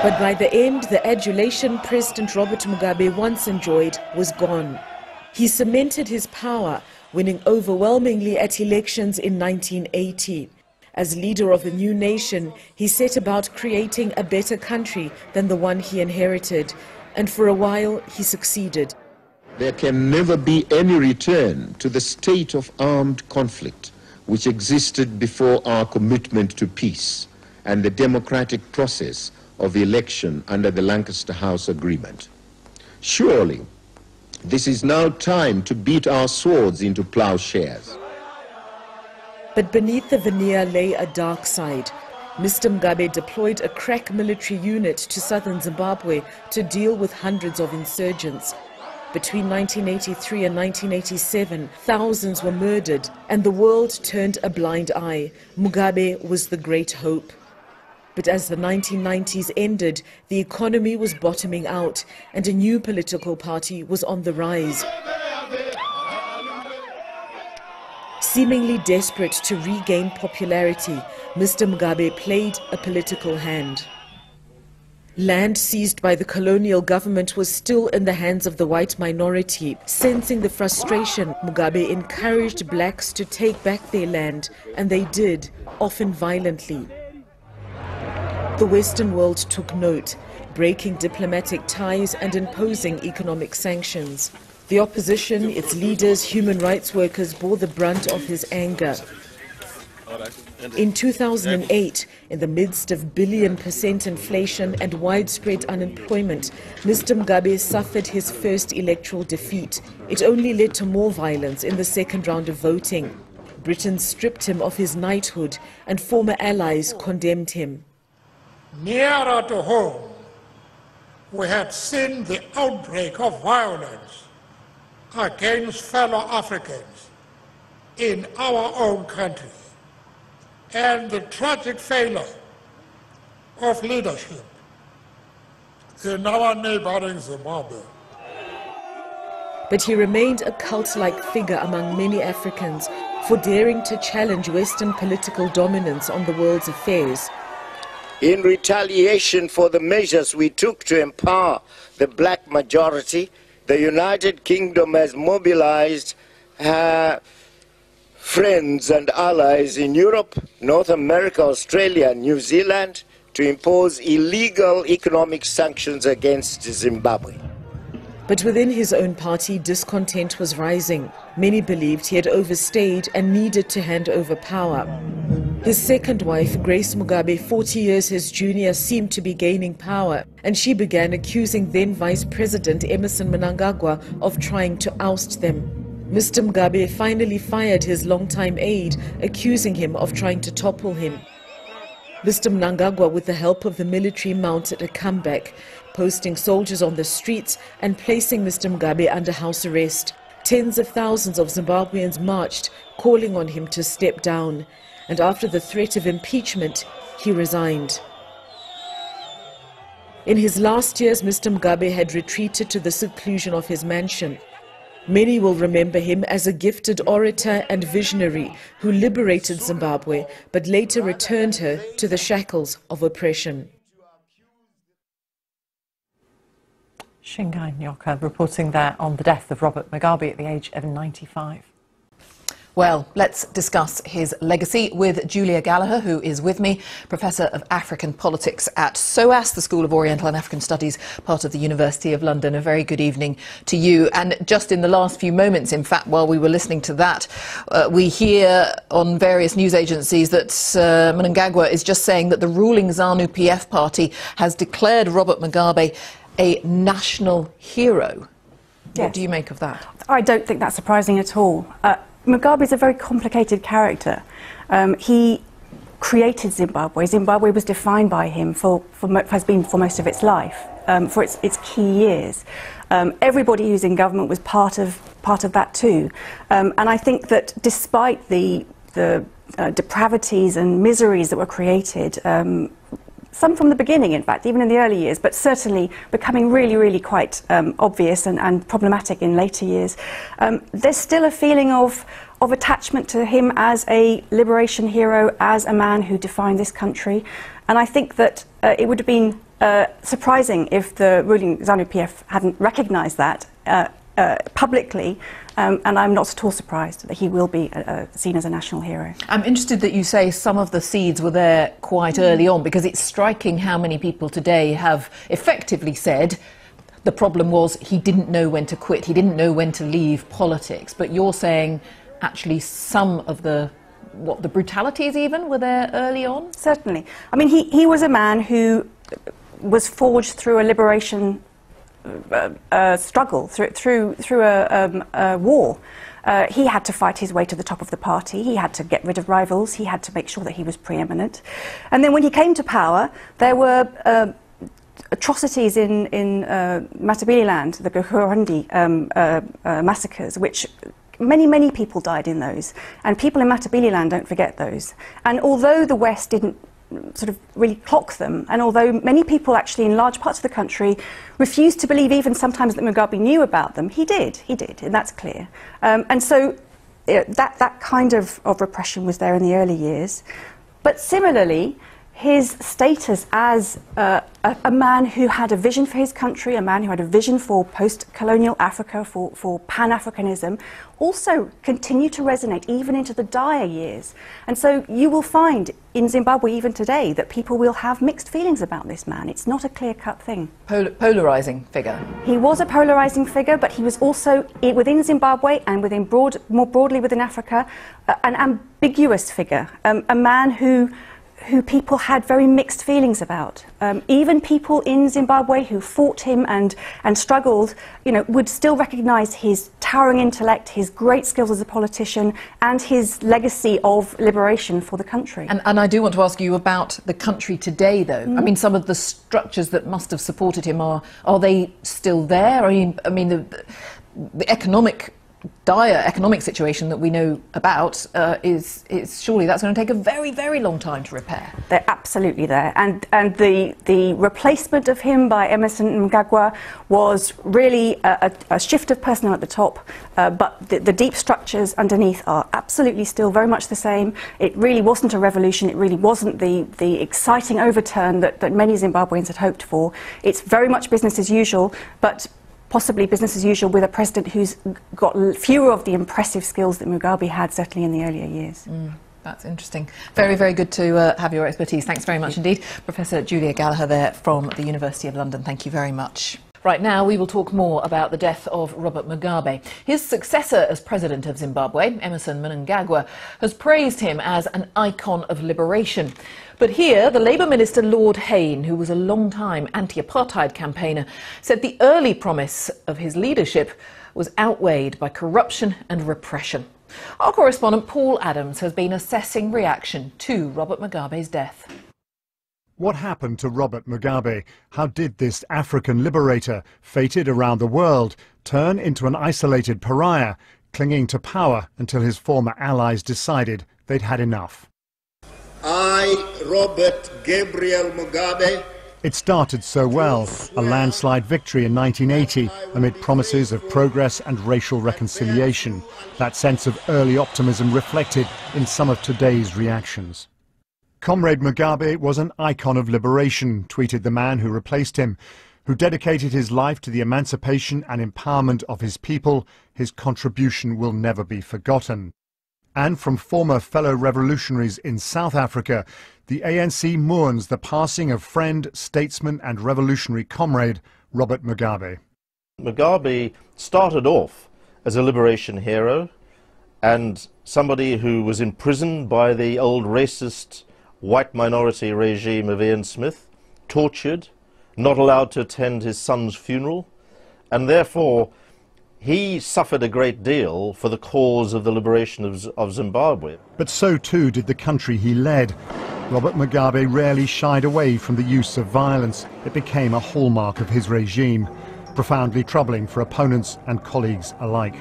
But by the end, the adulation President Robert Mugabe once enjoyed was gone. He cemented his power, winning overwhelmingly at elections in 1980. As leader of a new nation, he set about creating a better country than the one he inherited. And for a while, he succeeded. There can never be any return to the state of armed conflict which existed before our commitment to peace and the democratic process of election under the Lancaster House Agreement. Surely, this is now time to beat our swords into plowshares. But beneath the veneer lay a dark side. Mr. Mugabe deployed a crack military unit to southern Zimbabwe to deal with hundreds of insurgents. Between 1983 and 1987, thousands were murdered and the world turned a blind eye. Mugabe was the great hope. But as the 1990s ended, the economy was bottoming out and a new political party was on the rise. Seemingly desperate to regain popularity, Mr. Mugabe played a political hand. Land seized by the colonial government was still in the hands of the white minority. Sensing the frustration, Mugabe encouraged blacks to take back their land, and they did, often violently. The Western world took note, breaking diplomatic ties and imposing economic sanctions. The opposition, its leaders, human rights workers bore the brunt of his anger. In 2008, in the midst of billion percent inflation and widespread unemployment, Mr. Mugabe suffered his first electoral defeat. It only led to more violence in the second round of voting. Britain stripped him of his knighthood and former allies condemned him. Nearer to home, we had seen the outbreak of violence against fellow Africans in our own country and the tragic failure of leadership in our neighboring Zimbabwe. But he remained a cult-like figure among many Africans for daring to challenge Western political dominance on the world's affairs. In retaliation for the measures we took to empower the black majority, the United Kingdom has mobilized uh, friends and allies in Europe, North America, Australia, and New Zealand to impose illegal economic sanctions against Zimbabwe. But within his own party, discontent was rising. Many believed he had overstayed and needed to hand over power. His second wife, Grace Mugabe, 40 years his junior, seemed to be gaining power, and she began accusing then Vice President Emmerson Mnangagwa of trying to oust them. Mr. Mugabe finally fired his longtime aide, accusing him of trying to topple him. Mr. Mnangagwa, with the help of the military, mounted a comeback, posting soldiers on the streets and placing Mr. Mugabe under house arrest. Tens of thousands of Zimbabweans marched, calling on him to step down. And after the threat of impeachment, he resigned. In his last years, Mr. Mugabe had retreated to the seclusion of his mansion. Many will remember him as a gifted orator and visionary who liberated Zimbabwe but later returned her to the shackles of oppression. Shingai Nyoka reporting there on the death of Robert Mugabe at the age of 95. Well, let's discuss his legacy with Julia Gallagher, who is with me, Professor of African Politics at SOAS, the School of Oriental and African Studies, part of the University of London. A very good evening to you. And just in the last few moments, in fact, while we were listening to that, uh, we hear on various news agencies that uh, Mnangagwa is just saying that the ruling ZANU PF party has declared Robert Mugabe a national hero. Yes. What do you make of that? I don't think that's surprising at all. Uh, Mugabe is a very complicated character. Um, he created Zimbabwe. Zimbabwe was defined by him for, for has been for most of its life, um, for its, its key years. Um, everybody who's in government was part of part of that too. Um, and I think that despite the the uh, depravities and miseries that were created, um, some from the beginning, in fact, even in the early years, but certainly becoming really, really quite um, obvious and, and, problematic in later years. Um, there's still a feeling of, of attachment to him as a liberation hero, as a man who defined this country. And I think that uh, it would have been uh, surprising if the ruling ZANU PF hadn't recognised that uh, uh, publicly um, and I'm not at all surprised that he will be uh, uh, seen as a national hero. I'm interested that you say some of the seeds were there quite mm. early on because it's striking how many people today have effectively said the problem was he didn't know when to quit, he didn't know when to leave politics. But you're saying actually some of the what the brutalities even were there early on? Certainly. I mean, he, he was a man who was forged through a liberation uh, struggle, through, through, through a, um, a war. Uh, he had to fight his way to the top of the party. He had to get rid of rivals. He had to make sure that he was preeminent. And then when he came to power, there were uh, atrocities in, in uh, Matabeleland, the Gukurahundi um, uh, uh, massacres, which many, many people died in those. And people in Matabeleland don't forget those. And although the West didn't sort of really clock them. And although many people actually in large parts of the country refused to believe even sometimes that Mugabe knew about them, he did, he did, and that's clear. Um, and so that, that kind of, of repression was there in the early years. But similarly, his status as uh, a, a, man who had a vision for his country, a man who had a vision for post colonial Africa, for, for Pan Africanism, also continued to resonate even into the dire years. And so you will find in Zimbabwe, even today, that people will have mixed feelings about this man. It's not a clear cut thing. Pol- polarizing figure. He was a polarizing figure, but he was also within Zimbabwe and within broad, more broadly within Africa, uh, an ambiguous figure, um, a man who who people had very mixed feelings about. Um, even people in Zimbabwe who fought him and, and struggled, you know, would still recognise his towering intellect, his great skills as a politician, and his legacy of liberation for the country. And, and I do want to ask you about the country today, though. Mm. I mean, some of the structures that must have supported him are are they still there? I mean, I mean the, the economic dire economic situation that we know about uh, is, is surely that's going to take a very, very long time to repair. They're absolutely there. And, and the, the replacement of him by Emmerson Mnangagwa was really a, a, a shift of personnel at the top, uh, but the, the deep structures underneath are absolutely still very much the same. It really wasn't a revolution. It really wasn't the, the exciting overturn that, that many Zimbabweans had hoped for. It's very much business as usual, but possibly business as usual with a president who's got fewer of the impressive skills that Mugabe had, certainly in the earlier years. Mm. That's interesting. Very, very good to uh, have your expertise. Thanks very much indeed. Professor Julia Gallagher there from the University of London. Thank you very much. Right now, we will talk more about the death of Robert Mugabe. His successor as president of Zimbabwe, Emmerson Mnangagwa, has praised him as an icon of liberation. But here, the Labour Minister Lord Hain, who was a long-time anti-apartheid campaigner, said the early promise of his leadership was outweighed by corruption and repression. Our correspondent Paul Adams has been assessing reaction to Robert Mugabe's death. What happened to Robert Mugabe? How did this African liberator, feted around the world, turn into an isolated pariah, clinging to power until his former allies decided they'd had enough? I, Robert Gabriel Mugabe. It started so well, a landslide victory in 1980 amid promises of progress and racial reconciliation. That sense of early optimism reflected in some of today's reactions. Comrade Mugabe was an icon of liberation, tweeted the man who replaced him, who dedicated his life to the emancipation and empowerment of his people. His contribution will never be forgotten and from former fellow revolutionaries in South Africa, the ANC mourns the passing of friend, statesman and revolutionary comrade Robert Mugabe. Mugabe started off as a liberation hero and somebody who was imprisoned by the old racist white minority regime of Ian Smith, tortured, not allowed to attend his son's funeral, and therefore he suffered a great deal for the cause of the liberation of, of, Zimbabwe. But so too did the country he led. Robert Mugabe rarely shied away from the use of violence. It became a hallmark of his regime, profoundly troubling for opponents and colleagues alike.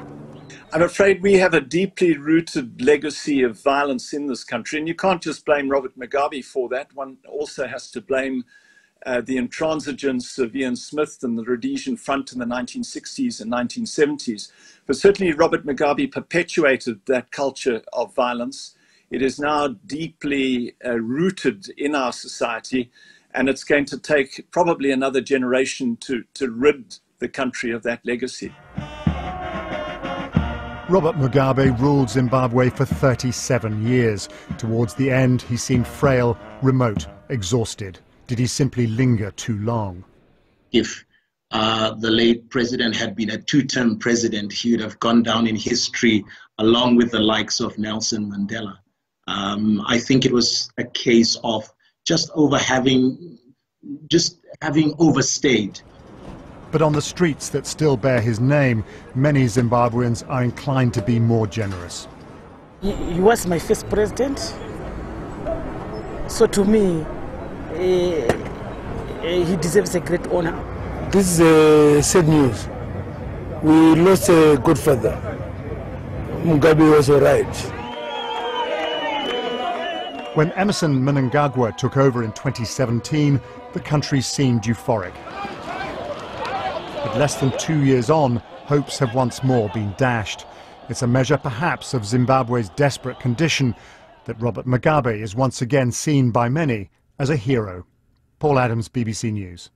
I'm afraid we have a deeply rooted legacy of violence in this country, and you can't just blame Robert Mugabe for that. One also has to blame uh, the intransigence of Ian Smith and the Rhodesian Front in the 1960s and 1970s. But certainly Robert Mugabe perpetuated that culture of violence. It is now deeply uh, rooted in our society, and it's going to take probably another generation to, to rid the country of that legacy. Robert Mugabe ruled Zimbabwe for 37 years. Towards the end, he seemed frail, remote, exhausted. Did he simply linger too long? If uh, the late president had been a two-term president, he would have gone down in history along with the likes of Nelson Mandela. Um, I think it was a case of just over having, just having overstayed. But on the streets that still bear his name, many Zimbabweans are inclined to be more generous. He, he was my first president. So to me, he deserves a great honor. This is uh, sad news. We lost a good father. Mugabe was all right. When Emmerson Mnangagwa took over in 2017, the country seemed euphoric. But less than two years on, hopes have once more been dashed. It's a measure perhaps of Zimbabwe's desperate condition that Robert Mugabe is once again seen by many as a hero. Paul Adams, BBC News.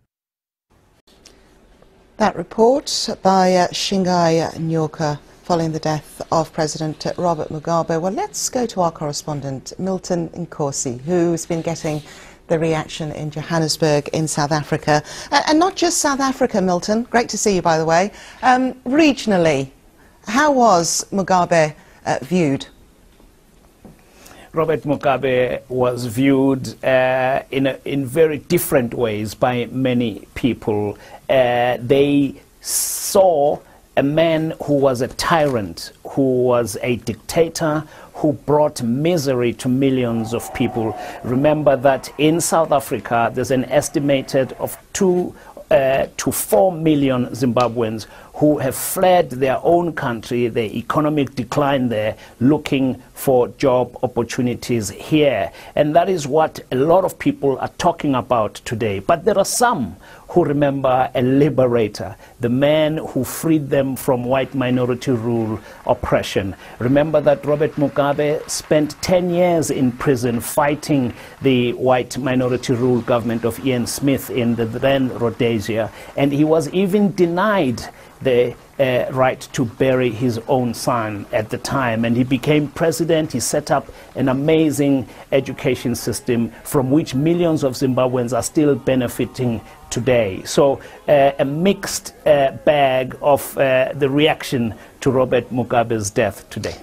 That report by uh, Shingai Nyoka following the death of President Robert Mugabe. Well, let's go to our correspondent, Milton Nkosi, who's been getting the reaction in Johannesburg in South Africa. Uh, and not just South Africa, Milton. Great to see you, by the way. Um, regionally, how was Mugabe uh, viewed? Robert Mugabe was viewed uh, in, a, in very different ways by many people. Uh, they saw a man who was a tyrant, who was a dictator, who brought misery to millions of people. Remember that in South Africa, there's an estimated of two uh, to four million Zimbabweans who have fled their own country, the economic decline there, looking for job opportunities here. And that is what a lot of people are talking about today. But there are some who remember a liberator, the man who freed them from white minority rule oppression. Remember that Robert Mugabe spent 10 years in prison fighting the white minority rule government of Ian Smith in the then Rhodesia, and he was even denied the uh, right to bury his own son at the time. And he became president. He set up an amazing education system from which millions of Zimbabweans are still benefiting today. So uh, a mixed uh, bag of uh, the reaction to Robert Mugabe's death today.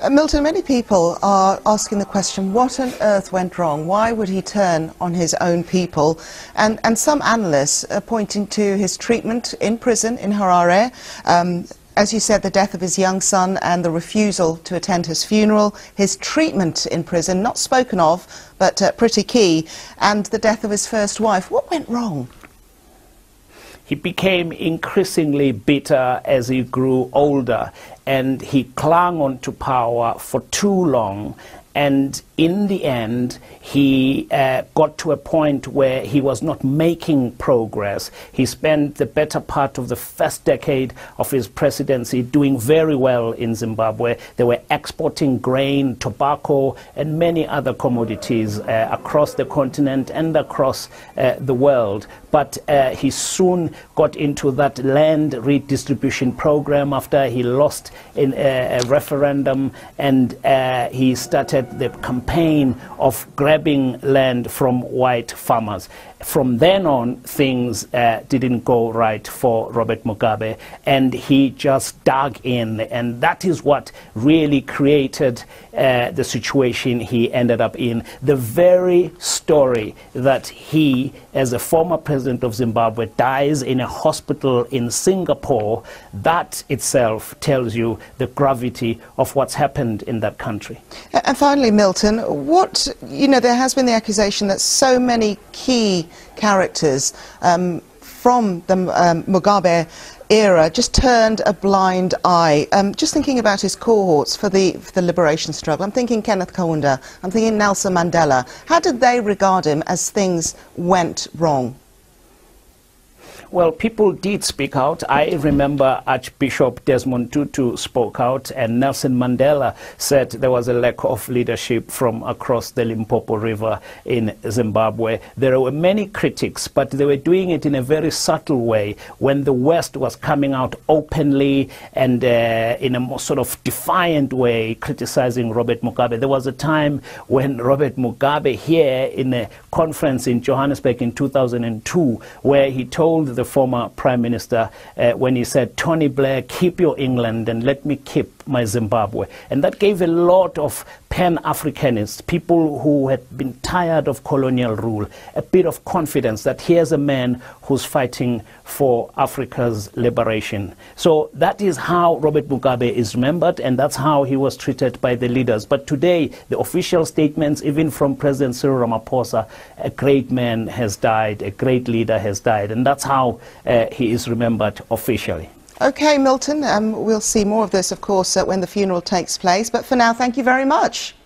Uh, Milton, many people are asking the question, what on earth went wrong? Why would he turn on his own people? And, and some analysts are pointing to his treatment in prison in Harare, um, as you said, the death of his young son and the refusal to attend his funeral, his treatment in prison, not spoken of, but uh, pretty key, and the death of his first wife. What went wrong? He became increasingly bitter as he grew older and he clung on to power for too long and in the end, he uh, got to a point where he was not making progress. He spent the better part of the first decade of his presidency doing very well in Zimbabwe. They were exporting grain, tobacco, and many other commodities uh, across the continent and across uh, the world. But uh, he soon got into that land redistribution program after he lost in a, a referendum, and uh, he started the campaign campaign of grabbing land from white farmers. From then on, things uh, didn't go right for Robert Mugabe, and he just dug in, and that is what really created uh, the situation he ended up in. The very story that he, as a former president of Zimbabwe, dies in a hospital in Singapore, that itself tells you the gravity of what's happened in that country. And finally, Milton, what, you know, there has been the accusation that so many key characters um, from the um, Mugabe era just turned a blind eye. Um, just thinking about his cohorts for the, for the liberation struggle, I'm thinking Kenneth Kaunda, I'm thinking Nelson Mandela. How did they regard him as things went wrong? Well, people did speak out. I remember Archbishop Desmond Tutu spoke out, and Nelson Mandela said there was a lack of leadership from across the Limpopo River in Zimbabwe. There were many critics, but they were doing it in a very subtle way. When the West was coming out openly and uh, in a more sort of defiant way, criticizing Robert Mugabe, there was a time when Robert Mugabe here in a conference in Johannesburg in 2002, where he told the the former Prime Minister uh, when he said, Tony Blair, keep your England and let me keep my Zimbabwe. And that gave a lot of Pan Africanists, people who had been tired of colonial rule, a bit of confidence that here's a man who's fighting for Africa's liberation. So that is how Robert Mugabe is remembered, and that's how he was treated by the leaders. But today, the official statements, even from President Cyril Ramaphosa, a great man has died, a great leader has died, and that's how uh, he is remembered officially. Okay, Milton, um, we'll see more of this, of course, uh, when the funeral takes place. But for now, thank you very much.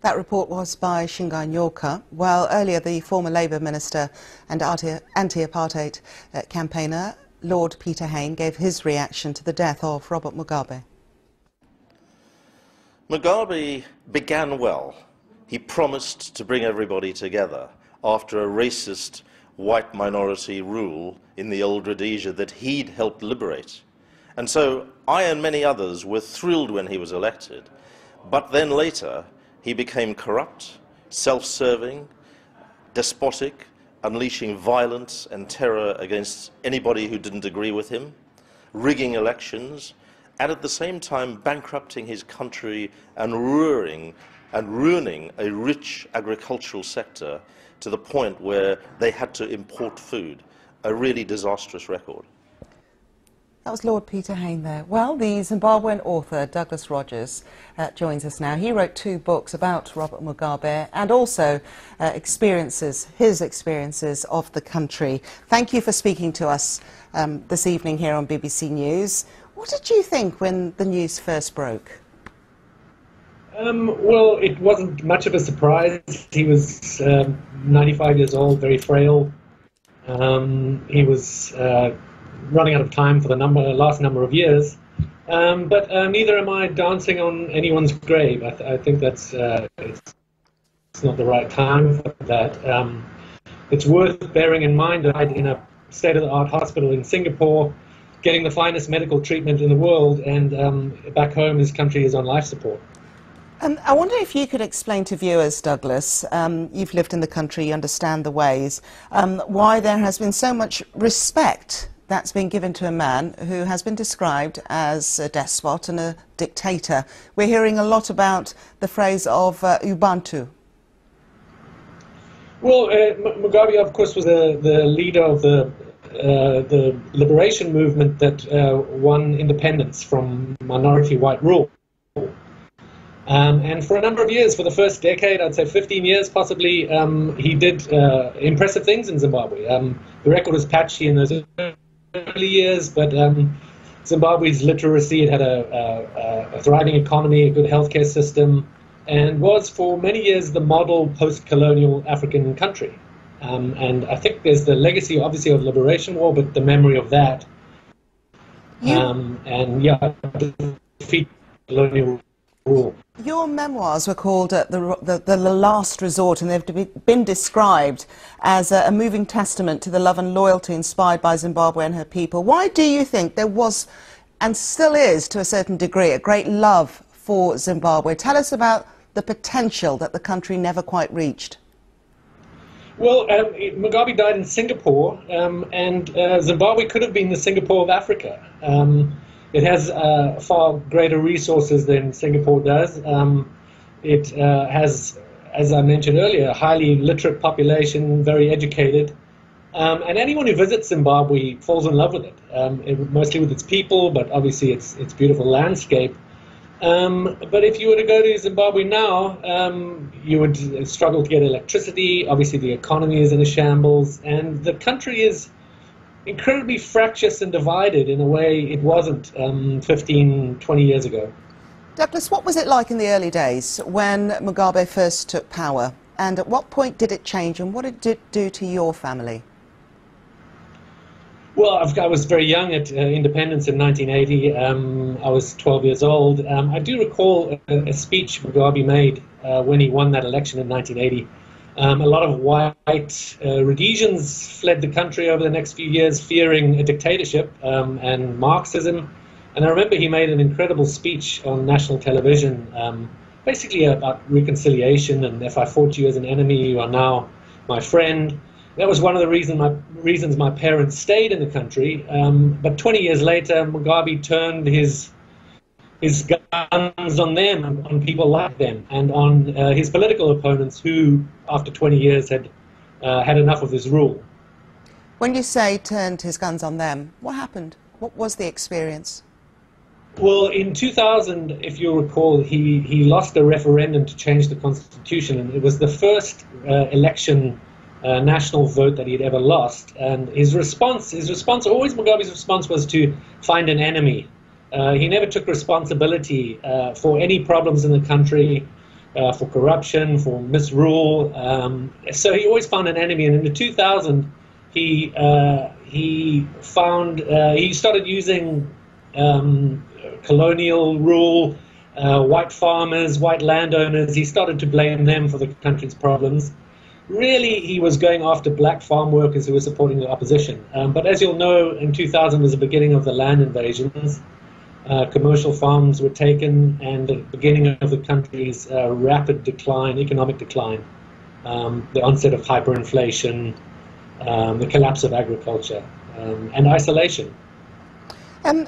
That report was by Shingai Nyoka. Well, earlier the former Labour Minister and anti-apartheid uh, campaigner, Lord Peter Hain, gave his reaction to the death of Robert Mugabe. Mugabe began well. He promised to bring everybody together after a racist white minority rule in the old Rhodesia that he'd helped liberate. And so I and many others were thrilled when he was elected. But then later, he became corrupt, self-serving, despotic, unleashing violence and terror against anybody who didn't agree with him, rigging elections, and at the same time bankrupting his country and ruining, and ruining a rich agricultural sector to the point where they had to import food. A really disastrous record. That was Lord Peter Hain there. Well, the Zimbabwean author Douglas Rogers uh, joins us now. He wrote two books about Robert Mugabe and also uh, experiences, his experiences of the country. Thank you for speaking to us um, this evening here on BBC News. What did you think when the news first broke? Um, well, it wasn't much of a surprise. He was um, 95 years old, very frail. Um, he was uh, running out of time for the number, last number of years. Um, but uh, neither am I dancing on anyone's grave. I, th I think that's uh, it's, it's, not the right time for that. Um, it's worth bearing in mind that in a state-of-the-art hospital in Singapore, getting the finest medical treatment in the world, and um, back home his country is on life support. Um, I wonder if you could explain to viewers, Douglas, um, you've lived in the country, you understand the ways, um, why there has been so much respect that's been given to a man who has been described as a despot and a dictator. We're hearing a lot about the phrase of uh, Ubuntu. Well, uh, Mugabe, of course, was the, the leader of the uh, the liberation movement that uh, won independence from minority white rule. Um, and for a number of years, for the first decade, I'd say 15 years possibly, um, he did uh, impressive things in Zimbabwe. Um, the record was patchy in those early years, but um, Zimbabwe's literacy, it had a, a, a, thriving economy, a good healthcare system, and was for many years the model post-colonial African country. Um, and I think there's the legacy, obviously, of liberation war, but the memory of that. Um, and yeah, defeat colonial rule. Your memoirs were called uh, the, the, the, Last Resort, and they've been described as a, a, moving testament to the love and loyalty inspired by Zimbabwe and her people. Why do you think there was, and still is to a certain degree, a great love for Zimbabwe? Tell us about the potential that the country never quite reached. Well, um, Mugabe died in Singapore, um, and uh, Zimbabwe could have been the Singapore of Africa. Um, it has uh, far greater resources than Singapore does. Um, it uh, has, as I mentioned earlier, a highly literate population, very educated. Um, and anyone who visits Zimbabwe falls in love with it, um, it, mostly with its people, but obviously its, its beautiful landscape. Um, but if you were to go to Zimbabwe now, um, you would struggle to get electricity. Obviously, the economy is in a shambles, and the country is incredibly fractious and divided in a way it wasn't um, 15, 20 years ago. Douglas, what was it like in the early days when Mugabe first took power? And at what point did it change and what did it do to your family? Well, I was very young at uh, independence in 1980. Um, I was 12 years old. Um, I do recall a, a speech Mugabe made uh, when he won that election in 1980 um, a lot of white uh, Rhodesians fled the country over the next few years, fearing a dictatorship um, and Marxism. And I remember he made an incredible speech on national television, um, basically about reconciliation. And if I fought you as an enemy, you are now my friend. That was one of the reason my, reasons my parents stayed in the country. Um, but 20 years later, Mugabe turned his his guns on them, on people like them, and on uh, his political opponents who, after 20 years, had uh, had enough of his rule. When you say turned his guns on them, what happened? What was the experience? Well, in 2000, if you recall, he, he lost a referendum to change the constitution, and it was the first uh, election uh, national vote that he'd ever lost. And his response, his response, always Mugabe's response was to find an enemy uh, he never took responsibility uh, for any problems in the country, uh, for corruption, for misrule. Um, so he always found an enemy. And in the 2000, he uh, he found uh, he started using um, colonial rule. White farmers, white landowners, he started to blame them for the country's problems. Really, he was going after black farm workers who were supporting the opposition. Um, but as you'll know, in 2000 was the beginning of the land invasions uh, commercial farms were taken, and the beginning of the country's uh, rapid decline, economic decline, um, the onset of hyperinflation, um, the collapse of agriculture, um, and isolation. Um,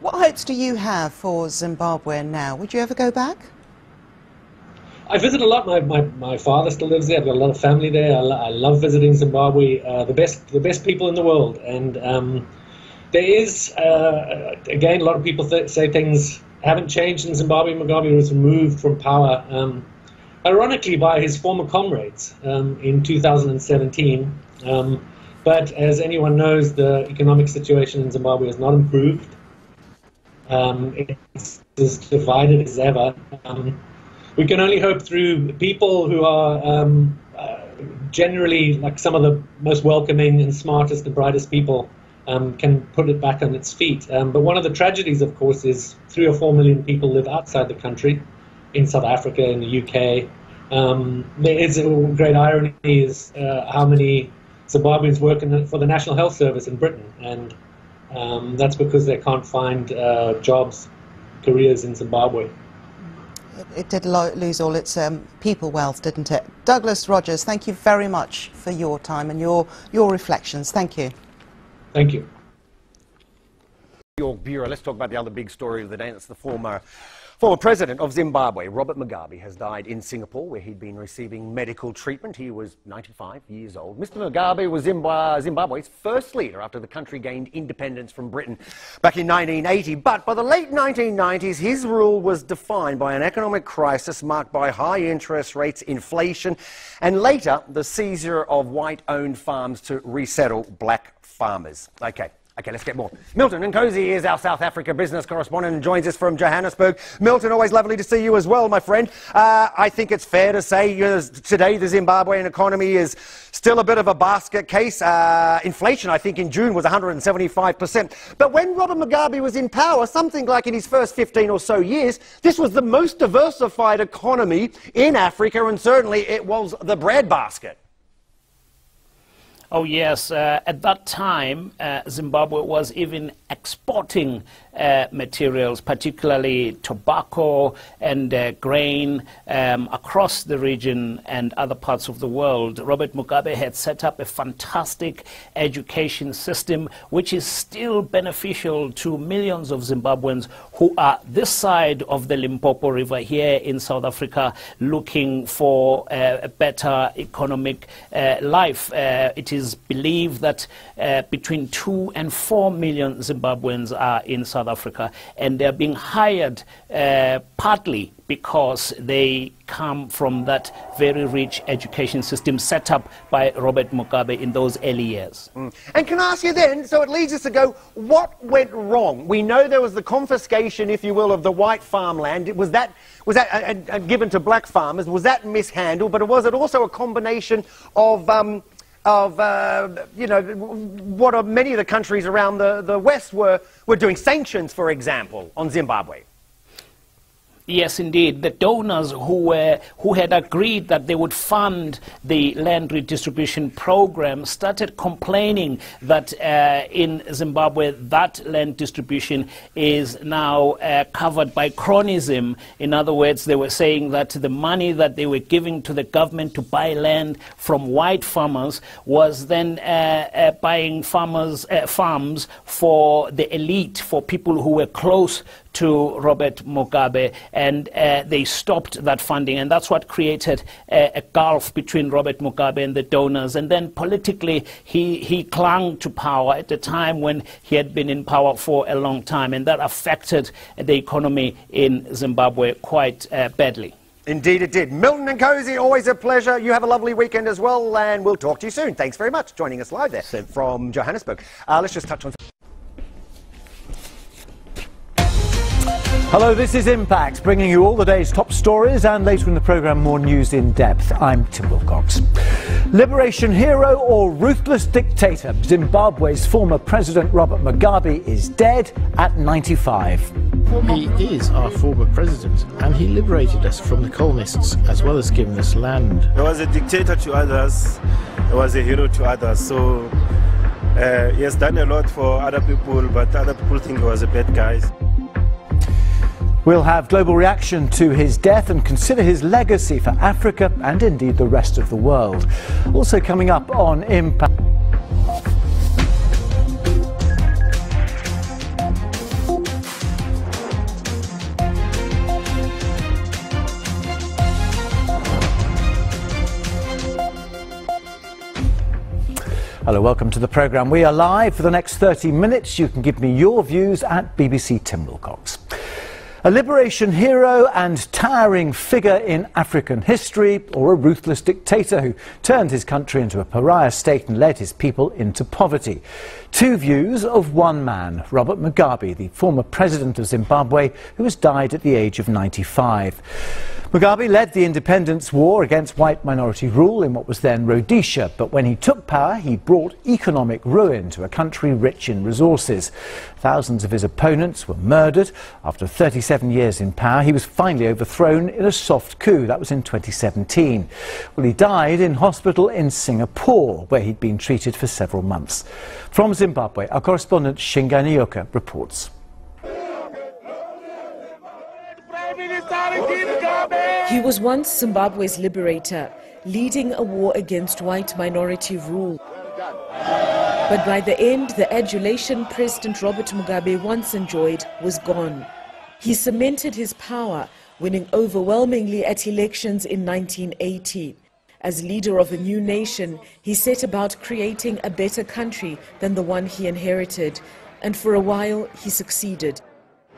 what hopes do you have for Zimbabwe now? Would you ever go back? I visit a lot. My, my, my father still lives there. I've got a lot of family there. I, I love visiting Zimbabwe. Uh, the best the best people in the world, and um, there is, uh, again, a lot of people th- say things haven't changed in Zimbabwe. Mugabe was removed from power, um, ironically, by his former comrades um, in 2017. Um, but as anyone knows, the economic situation in Zimbabwe has not improved. Um, it's as divided as ever. Um, we can only hope through people who are um, uh, generally like some of the most welcoming and smartest and brightest people um, can put it back on its feet. Um, but one of the tragedies, of course, is three or four million people live outside the country, in South Africa, in the UK. Um, there is a great irony is uh, how many Zimbabweans work the, for the National Health Service in Britain, and um, that's because they can't find uh, jobs, careers in Zimbabwe. It, it did lo lose all its um, people wealth, didn't it? Douglas Rogers, thank you very much for your time and your, your reflections. Thank you. Thank you. York Bureau. Let's talk about the other big story of the day. That's the former Former president of Zimbabwe, Robert Mugabe, has died in Singapore, where he'd been receiving medical treatment. He was 95 years old. Mr. Mugabe was Zimbabwe's first leader after the country gained independence from Britain back in 1980. But by the late 1990s, his rule was defined by an economic crisis marked by high interest rates, inflation, and later the seizure of white owned farms to resettle black farmers. Okay, Okay, let's get more. Milton Nkosi is our South Africa business correspondent and joins us from Johannesburg. Milton, always lovely to see you as well, my friend. Uh, I think it's fair to say today the Zimbabwean economy is still a bit of a basket case. Uh, inflation, I think, in June was 175%. But when Robert Mugabe was in power, something like in his first 15 or so years, this was the most diversified economy in Africa, and certainly it was the breadbasket. Oh, yes. Uh, at that time, uh, Zimbabwe was even exporting materials, particularly tobacco and uh, grain, um, across the region and other parts of the world. Robert Mugabe had set up a fantastic education system, which is still beneficial to millions of Zimbabweans who are this side of the Limpopo River here in South Africa looking for uh, a better economic uh, life. Uh, it is believed that uh, between two and four million Zimbabweans are in South Africa, and they're being hired uh, partly because they come from that very rich education system set up by Robert Mugabe in those early years. Mm. And can I ask you then, so it leads us to go, what went wrong? We know there was the confiscation, if you will, of the white farmland. Was that, was that given to black farmers? Was that mishandled? But was it also a combination of... Um, of, uh, you know, what many of the countries around the, the West were, were doing, sanctions, for example, on Zimbabwe. Yes, indeed. The donors who, were, who had agreed that they would fund the land redistribution program started complaining that uh, in Zimbabwe that land distribution is now uh, covered by cronyism. In other words, they were saying that the money that they were giving to the government to buy land from white farmers was then uh, uh buying farmers, uh, farms for the elite, for people who were close to Robert Mugabe, and uh, they stopped that funding. And that's what created a, a, gulf between Robert Mugabe and the donors. And then politically, he, he clung to power at a time when he had been in power for a long time, and that affected the economy in Zimbabwe quite uh, badly. Indeed, it did. Milton Nkosi, always a pleasure. You have a lovely weekend as well, and we'll talk to you soon. Thanks very much joining us live there from Johannesburg. Uh, let's just touch on. Hello, this is Impact, bringing you all the day's top stories and later in the programme more news in depth. I'm Tim Willcox. Liberation hero or ruthless dictator? Zimbabwe's former president Robert Mugabe is dead at 95. He is our former president and he liberated us from the colonists as well as giving us land. He was a dictator to others, he was a hero to others. So uh, he has done a lot for other people, but other people think he was a bad guy. We'll have global reaction to his death and consider his legacy for Africa and indeed the rest of the world. Also coming up on Impact. Hello, welcome to the programme. We are live for the next 30 minutes. You can give me your views at BBC Tim Willcox. A liberation hero and towering figure in African history, or a ruthless dictator who turned his country into a pariah state and led his people into poverty. Two views of one man, Robert Mugabe, the former president of Zimbabwe, who has died at the age of 95. Mugabe led the independence war against white minority rule in what was then Rhodesia, but when he took power, he brought economic ruin to a country rich in resources. Thousands of his opponents were murdered. After 37 years in power, he was finally overthrown in a soft coup. That was in 2017. Well, he died in hospital in Singapore, where he'd been treated for several months. From Zimbabwe, our correspondent Shingai Nyoka reports. He was once Zimbabwe's liberator, leading a war against white minority rule. But by the end, the adulation President Robert Mugabe once enjoyed was gone. He cemented his power, winning overwhelmingly at elections in 1980. As leader of a new nation, he set about creating a better country than the one he inherited, and for a while he succeeded.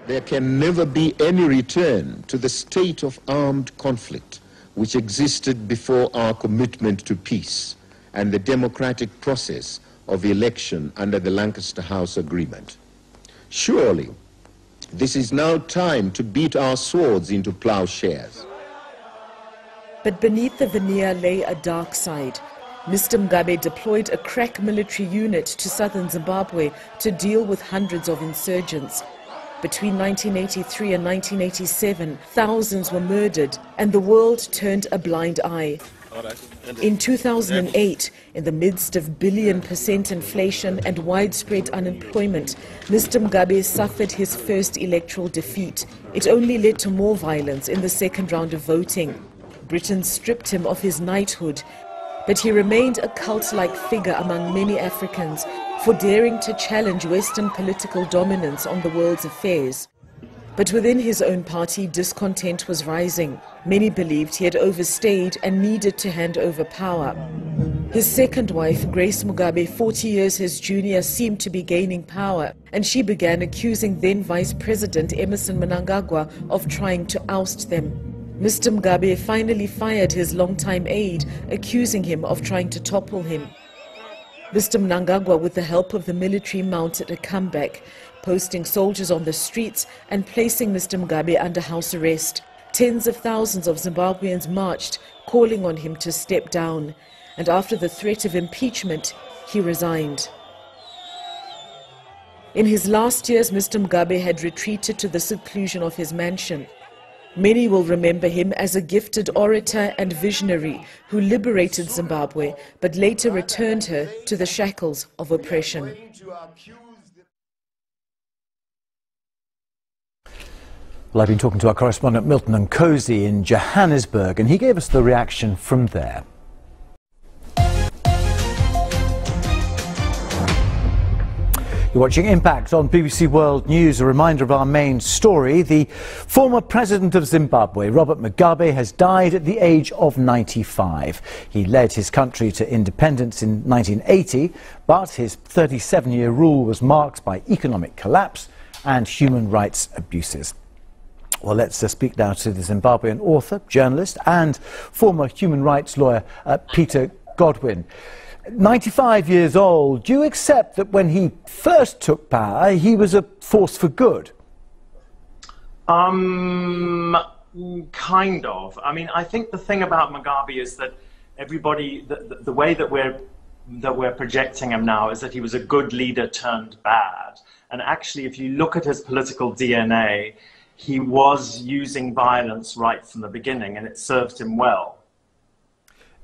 There can never be any return to the state of armed conflict which existed before our commitment to peace and the democratic process of election under the Lancaster House Agreement. Surely, this is now time to beat our swords into plowshares. But beneath the veneer lay a dark side. Mr. Mugabe deployed a crack military unit to southern Zimbabwe to deal with hundreds of insurgents. Between 1983 and 1987, thousands were murdered and the world turned a blind eye. In 2008, in the midst of billion percent inflation and widespread unemployment, Mr. Mugabe suffered his first electoral defeat. It only led to more violence in the second round of voting. Britain stripped him of his knighthood, but he remained a cult-like figure among many Africans for daring to challenge Western political dominance on the world's affairs. But within his own party, discontent was rising. Many believed he had overstayed and needed to hand over power. His second wife, Grace Mugabe, 40 years his junior, seemed to be gaining power, and she began accusing then Vice President Emmerson Mnangagwa of trying to oust them. Mr. Mugabe finally fired his longtime aide, accusing him of trying to topple him. Mr. Mnangagwa, with the help of the military, mounted a comeback, posting soldiers on the streets and placing Mr. Mugabe under house arrest. Tens of thousands of Zimbabweans marched, calling on him to step down. And after the threat of impeachment, he resigned. In his last years, Mr. Mugabe had retreated to the seclusion of his mansion. Many will remember him as a gifted orator and visionary who liberated Zimbabwe but later returned her to the shackles of oppression. Well, I've been talking to our correspondent Milton Nkosi in Johannesburg, and he gave us the reaction from there. You're watching Impact on BBC World News. A reminder of our main story. The former president of Zimbabwe, Robert Mugabe, has died at the age of 95. He led his country to independence in 1980, but his 37 year rule was marked by economic collapse and human rights abuses. Well, let's uh, speak now to the Zimbabwean author, journalist, and former human rights lawyer, uh, Peter Godwin. 95 years old, do you accept that when he first took power, he was a force for good? Um, kind of. I mean, I think the thing about Mugabe is that everybody, the, the, the way that we're that we're projecting him now is that he was a good leader turned bad. And actually, if you look at his political DNA, he was using violence right from the beginning, and it served him well.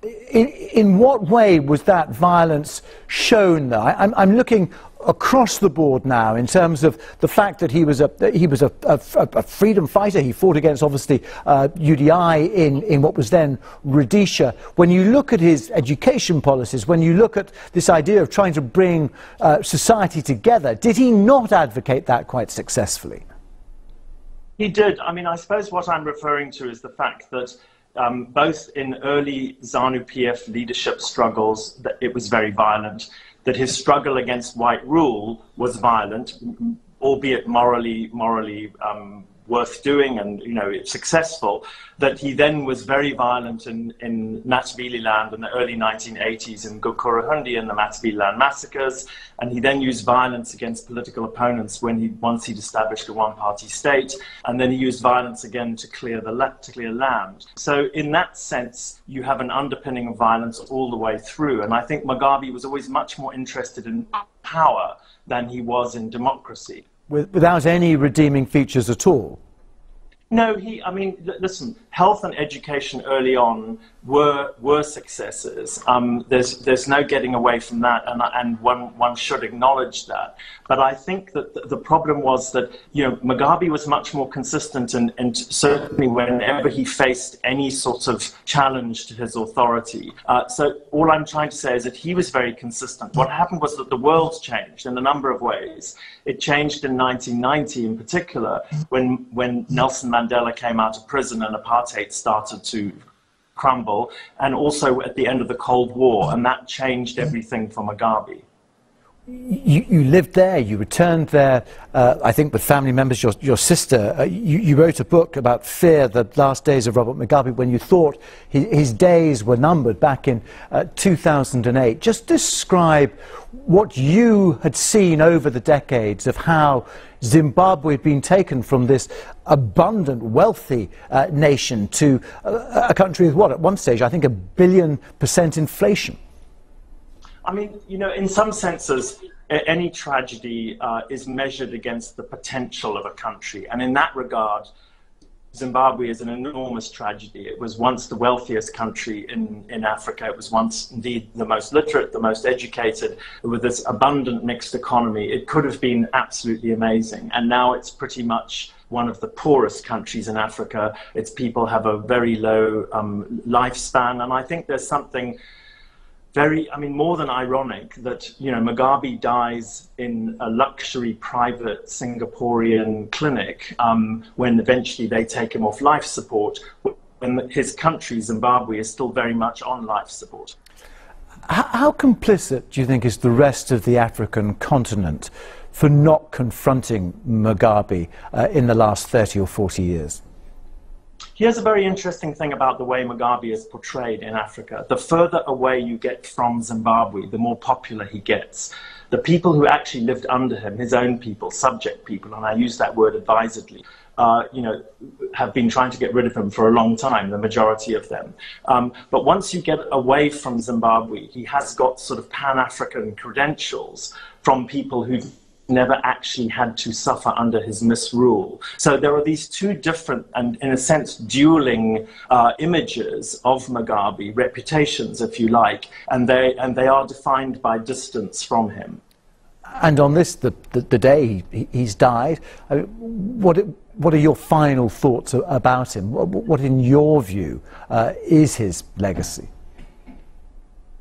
In, in what way was that violence shown there? I'm, I'm looking across the board now in terms of the fact that he was a he was a, a, a freedom fighter. He fought against obviously uh, UDI in, in what was then Rhodesia. When you look at his education policies, when you look at this idea of trying to bring uh, society together, did he not advocate that quite successfully? He did. I mean, I suppose what I'm referring to is the fact that um, both in early ZANU PF leadership struggles, that it was very violent. that his struggle against white rule was violent, albeit morally morally um, worth doing and you know successful that he then was very violent in, in Matabeleland in the early 1980s in Gukurahundi and the Matabeleland massacres. And he then used violence against political opponents when he once he'd established a one-party state. And then he used violence again to clear the to clear land. So in that sense you have an underpinning of violence all the way through. And I think Mugabe was always much more interested in power than he was in democracy without any redeeming features at all? No, he. I mean, listen. Health and education early on were were successes. Um, there's there's no getting away from that, and and one one should acknowledge that. But I think that the, problem was that you know Mugabe was much more consistent, and, and certainly whenever he faced any sort of challenge to his authority. Uh, so all I'm trying to say is that he was very consistent. What happened was that the world changed in a number of ways. It changed in 1990, in particular, when when Nelson Mandela came out of prison and apartheid started to crumble, and also at the end of the Cold War, and that changed everything for Mugabe. You, you, lived there, you returned there, uh, I think with family members, your, your sister. Uh, you, you, wrote a book about fear, the last days of Robert Mugabe, when you thought his, his days were numbered back in uh, 2008. Just describe what you had seen over the decades of how Zimbabwe had been taken from this abundant, wealthy uh, nation to a country with what, at one stage, I think a billion percent inflation. I mean, you know, in some senses, any tragedy uh, is measured against the potential of a country. And in that regard, Zimbabwe is an enormous tragedy. It was once the wealthiest country in, in Africa. It was once indeed the most literate, the most educated, with this abundant mixed economy. It could have been absolutely amazing. And now it's pretty much one of the poorest countries in Africa. Its people have a very low um, lifespan. And I think there's something very, I mean, more than ironic that, you know, Mugabe dies in a luxury private Singaporean clinic um, when eventually they take him off life support, when his country, Zimbabwe, is still very much on life support. How, complicit do you think is the rest of the African continent for not confronting Mugabe uh, in the last 30 or 40 years? Here's a very interesting thing about the way Mugabe is portrayed in Africa. The further away you get from Zimbabwe, the more popular he gets. The people who actually lived under him, his own people, subject people, and I use that word advisedly, uh, you know, have been trying to get rid of him for a long time, the majority of them. Um, but once you get away from Zimbabwe, he has got sort of Pan-African credentials from people who've never actually had to suffer under his misrule. So there are these two different and, in a sense, dueling uh, images of Mugabe, reputations, if you like, and they, and they are defined by distance from him. And on this, the, the, the day he, he's died, I mean, what, what are your final thoughts about him? What, what in your view, uh, is his legacy?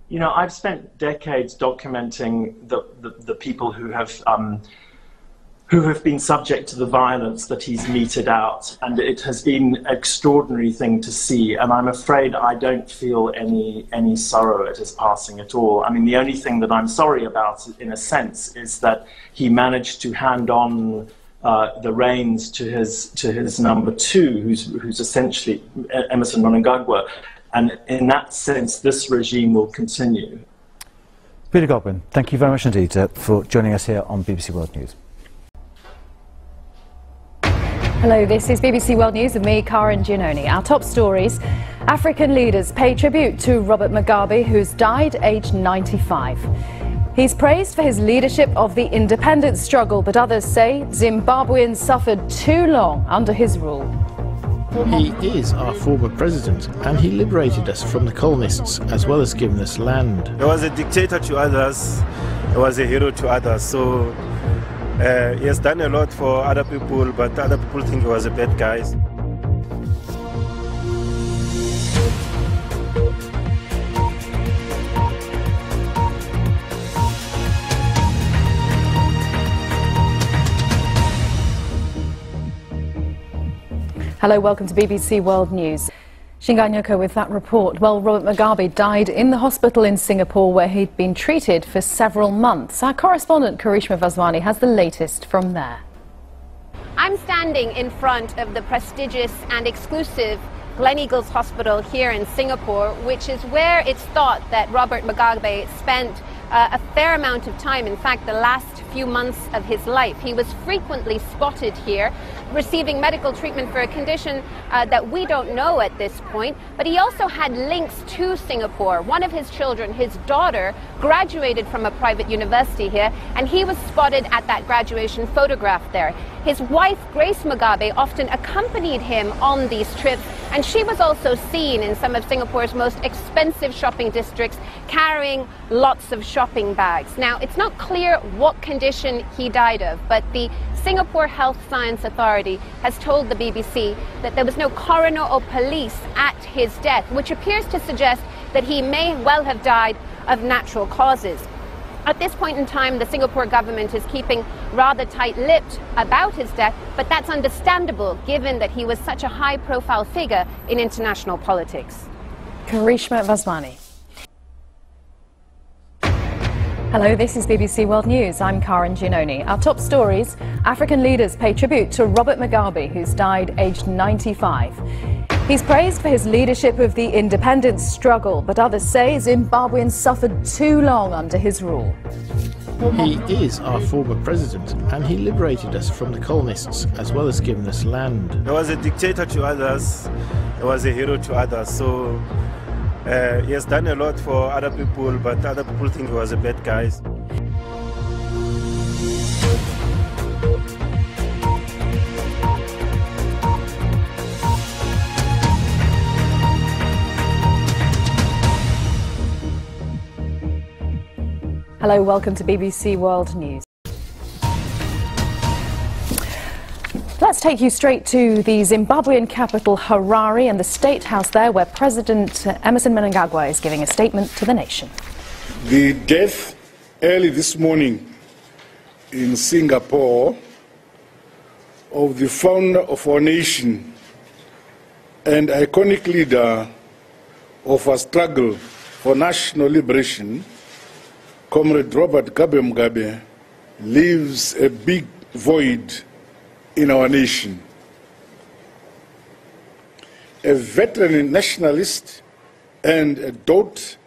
You know, I've spent decades documenting the, the, the people who have um, who have been subject to the violence that he's meted out, and it has been an extraordinary thing to see. And I'm afraid I don't feel any any sorrow at his passing at all. I mean, the only thing that I'm sorry about, in a sense, is that he managed to hand on. Uh, the reins to his to his number two, who's who's essentially Emmerson Mnangagwa, and in that sense, this regime will continue. Peter Godwin, thank you very much indeed uh, for joining us here on BBC World News. Hello, this is BBC World News with me, Karin Giannone. Our top stories. African leaders pay tribute to Robert Mugabe, who's died aged 95. He's praised for his leadership of the independence struggle, but others say Zimbabweans suffered too long under his rule. He is our former president, and he liberated us from the colonists as well as giving us land. He was a dictator to others, he was a hero to others. So uh, he has done a lot for other people, but other people think he was a bad guy. Hello, welcome to BBC World News. Shingai Nyoka with that report. Well, Robert Mugabe died in the hospital in Singapore where he'd been treated for several months. Our correspondent Karishma Vaswani has the latest from there. I'm standing in front of the prestigious and exclusive Gleneagles Hospital here in Singapore, which is where it's thought that Robert Mugabe spent uh, a fair amount of time, in fact, the last few months of his life. He was frequently spotted here receiving medical treatment for a condition uh, that we don't know at this point, but he also had links to Singapore. One of his children, his daughter, graduated from a private university here, and he was spotted at that graduation photograph there. His wife, Grace Mugabe, often accompanied him on these trips, and she was also seen in some of Singapore's most expensive shopping districts carrying lots of shopping bags. Now, it's not clear what condition he died of, but the Singapore Health Science Authority has told the BBC that there was no coroner or police at his death, which appears to suggest that he may well have died of natural causes. At this point in time, the Singapore government is keeping rather tight lipped about his death, but that's understandable given that he was such a high profile figure in international politics. Karishma Vaswani. Hello, this is BBC World News. I'm Karin Giannone. Our top stories African leaders pay tribute to Robert Mugabe, who's died aged 95. He's praised for his leadership of the independence struggle, but others say Zimbabweans suffered too long under his rule. He is our former president, and he liberated us from the colonists as well as giving us land. He was a dictator to others, he was a hero to others. So uh, he has done a lot for other people, but other people think he was a bad guy. Hello, welcome to BBC World News. Let's take you straight to the Zimbabwean capital, Harare, and the State House there, where President Emmerson Mnangagwa is giving a statement to the nation. The death early this morning in Singapore of the founder of our nation and iconic leader of our struggle for national liberation, Comrade Robert Gabriel Mugabe, leaves a big void in our nation. A veteran nationalist and a dote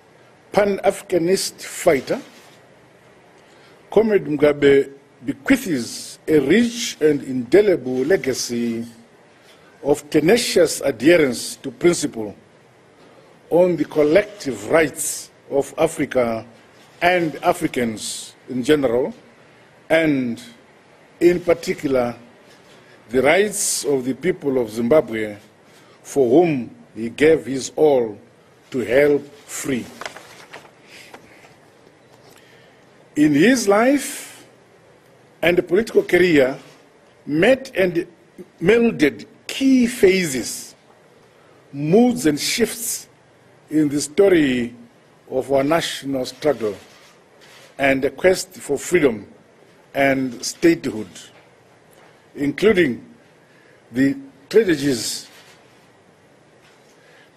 pan-Africanist fighter, Comrade Mugabe bequeaths a rich and indelible legacy of tenacious adherence to principle on the collective rights of Africa and Africans in general, and in particular the rights of the people of Zimbabwe for whom he gave his all to help free. In his life and political career, met and melded key phases, moods and shifts in the story of our national struggle and the quest for freedom and statehood, including the tragedies,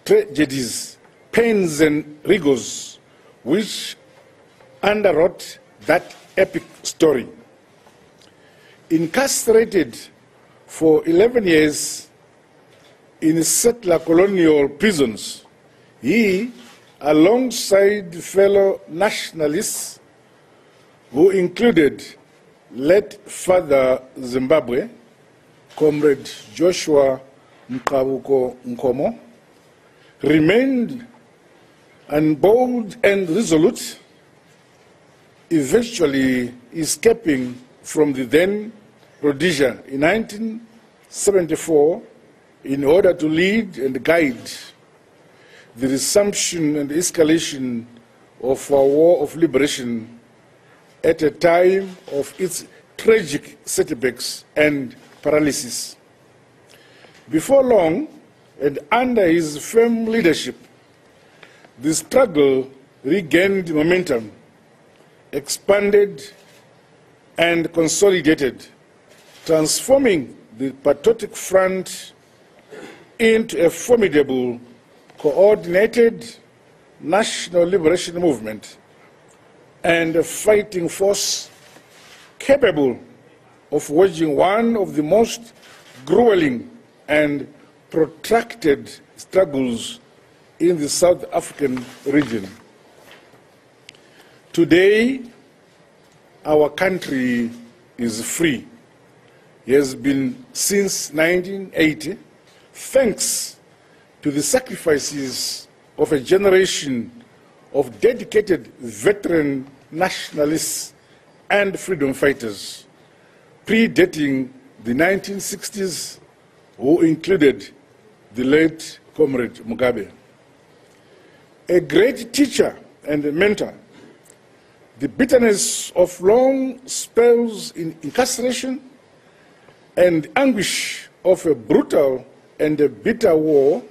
tragedies, pains and rigors which underwrote that epic story. Incarcerated for 11 years in settler colonial prisons, he, alongside fellow nationalists who included late Father Zimbabwe, Comrade Joshua Mqabuko Nkomo, remained unbold and resolute, eventually escaping from the then Rhodesia in 1974 in order to lead and guide the resumption and escalation of our war of liberation at a time of its tragic setbacks and paralysis. Before long, and under his firm leadership, the struggle regained momentum, expanded, and consolidated, transforming the Patriotic Front into a formidable coordinated national liberation movement and a fighting force capable of waging one of the most grueling and protracted struggles in the South African region. Today, our country is free. It has been since 1980, thanks to the sacrifices of a generation of dedicated veteran nationalists and freedom fighters, predating the 1960s, who included the late Comrade Mugabe. A great teacher and a mentor, the bitterness of long spells in incarceration and anguish of a brutal and a bitter war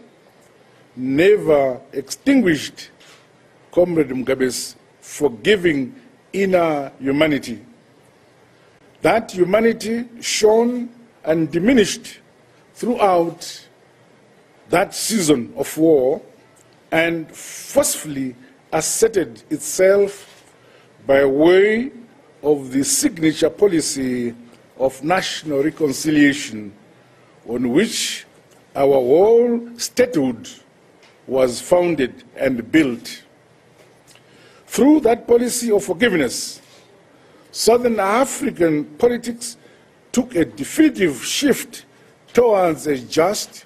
never extinguished Comrade Mugabe's forgiving inner humanity. That humanity shone and diminished throughout that season of war and forcefully asserted itself by way of the signature policy of national reconciliation on which our whole statehood was founded and built. Through that policy of forgiveness, Southern African politics took a definitive shift towards a just,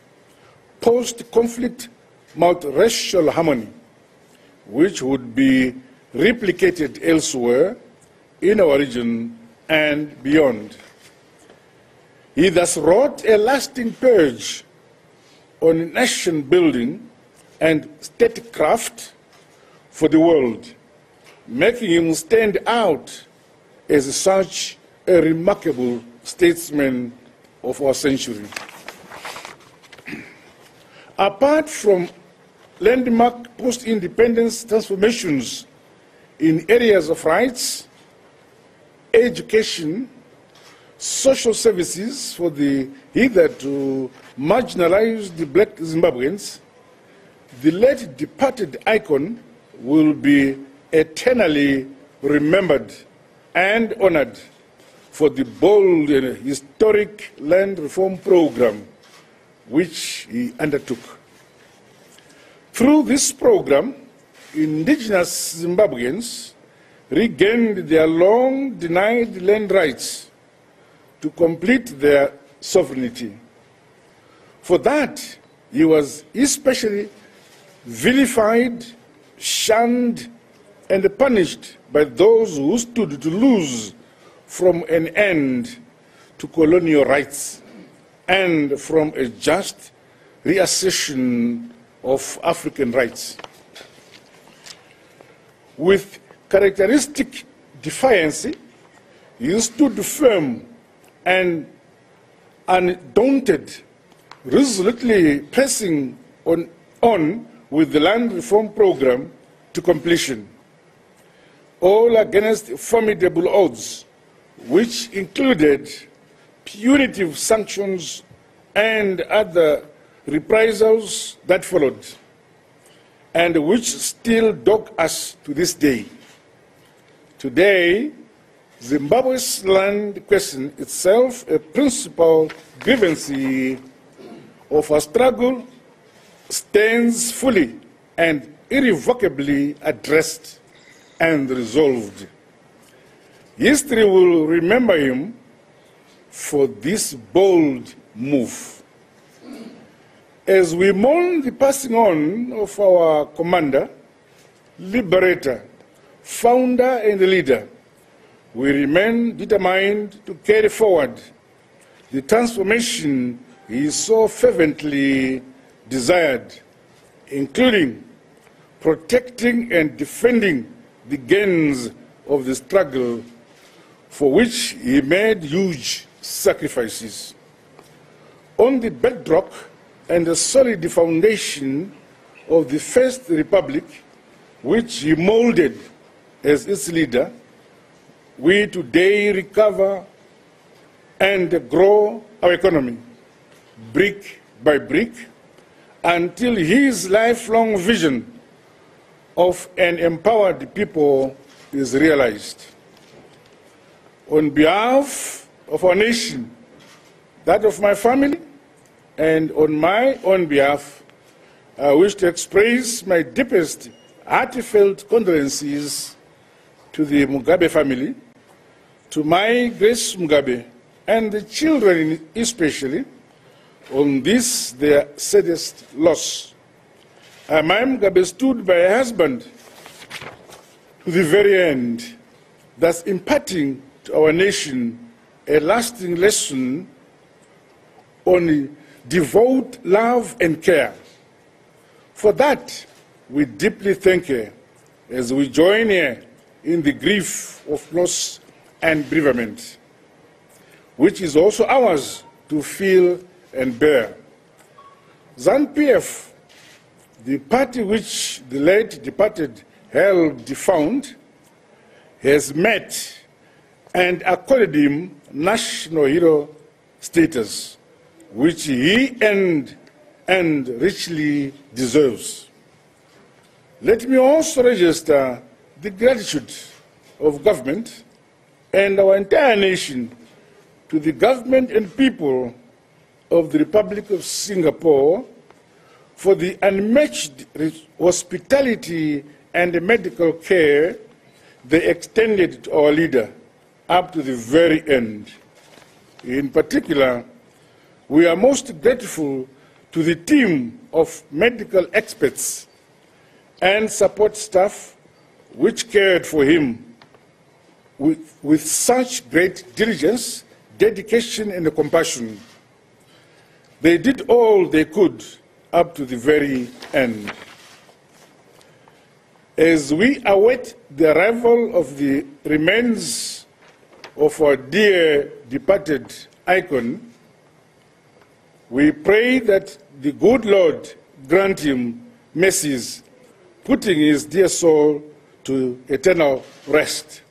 post-conflict, multiracial harmony, which would be replicated elsewhere in our region and beyond. He thus wrought a lasting purge on nation building and statecraft for the world, making him stand out as such a remarkable statesman of our century. Apart from landmark post-independence transformations in areas of rights, education, social services for the hitherto marginalized black Zimbabweans, the late departed icon will be eternally remembered and honored for the bold and historic land reform program which he undertook. Through this program, indigenous Zimbabweans regained their long denied land rights to complete their sovereignty. For that, he was especially vilified, shunned, and punished by those who stood to lose from an end to colonial rights and from a just reassertion of African rights. With characteristic defiance, he stood firm and undaunted, resolutely pressing on, on with the land reform program to completion, all against formidable odds, which included punitive sanctions and other reprisals that followed, and which still dog us to this day. Today, Zimbabwe's land question itself a principal grievance of our struggle stands fully and irrevocably addressed and resolved. History will remember him for this bold move. As we mourn the passing on of our commander, liberator, founder, and leader, we remain determined to carry forward the transformation he so fervently desired, including protecting and defending the gains of the struggle for which he made huge sacrifices. On the bedrock and the solid foundation of the First Republic, which he molded as its leader, we today recover and grow our economy brick by brick until his lifelong vision of an empowered people is realized. On behalf of our nation, that of my family, and on Amai own behalf, I wish to express my deepest heartfelt condolences to the Mugabe family, to my Grace Mugabe, and the children especially, on this their saddest loss. Amai Mugabe stood by her husband to the very end, thus imparting to our nation a lasting lesson on devout love and care. For that, we deeply thank her as we join her in the grief of loss and bereavement, which is also ours to feel and bear. ZANU-PF, the party which the late departed held defunct, has met and accorded him national hero status, which he earned and richly deserves. Let me also register the gratitude of government and our entire nation to the government and people of the Republic of Singapore for the unmatched hospitality and medical care they extended to our leader up to the very end. In particular, we are most grateful to the team of medical experts and support staff which cared for him with, with such great diligence, dedication, and compassion. They did all they could up to the very end. As we await the arrival of the remains of our dear departed icon, we pray that the good Lord grant him mercies, putting his dear soul to eternal rest.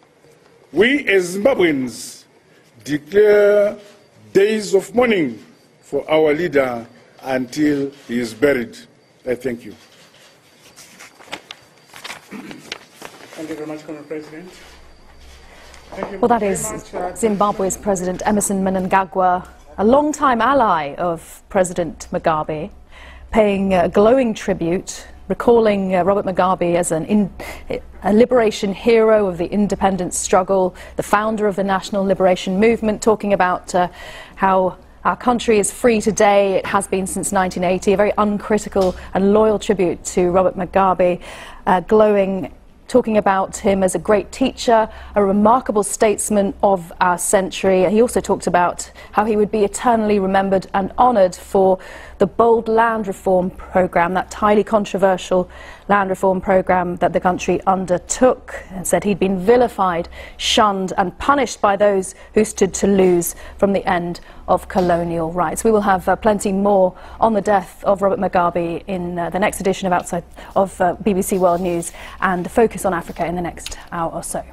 We as Zimbabweans declare days of mourning for our leader until he is buried. I thank you. Thank you very much, Comrade President. Well, that is Zimbabwe's President Emmerson Mnangagwa, a long-time ally of President Mugabe, paying a glowing tribute, recalling uh, Robert Mugabe as an in, a liberation hero of the independence struggle, the founder of the National Liberation Movement, talking about uh, how our country is free today. It has been since 1980. A very uncritical and loyal tribute to Robert Mugabe, uh, glowing talking about him as a great teacher, a remarkable statesman of our century. He also talked about how he would be eternally remembered and honoured for the bold land reform programme, that highly controversial land reform programme that the country undertook, and said he'd been vilified, shunned and punished by those who stood to lose from the end of colonial rights. We will have uh, plenty more on the death of Robert Mugabe in uh, the next edition of Outside of uh, BBC World News and the focus on Africa in the next hour or so.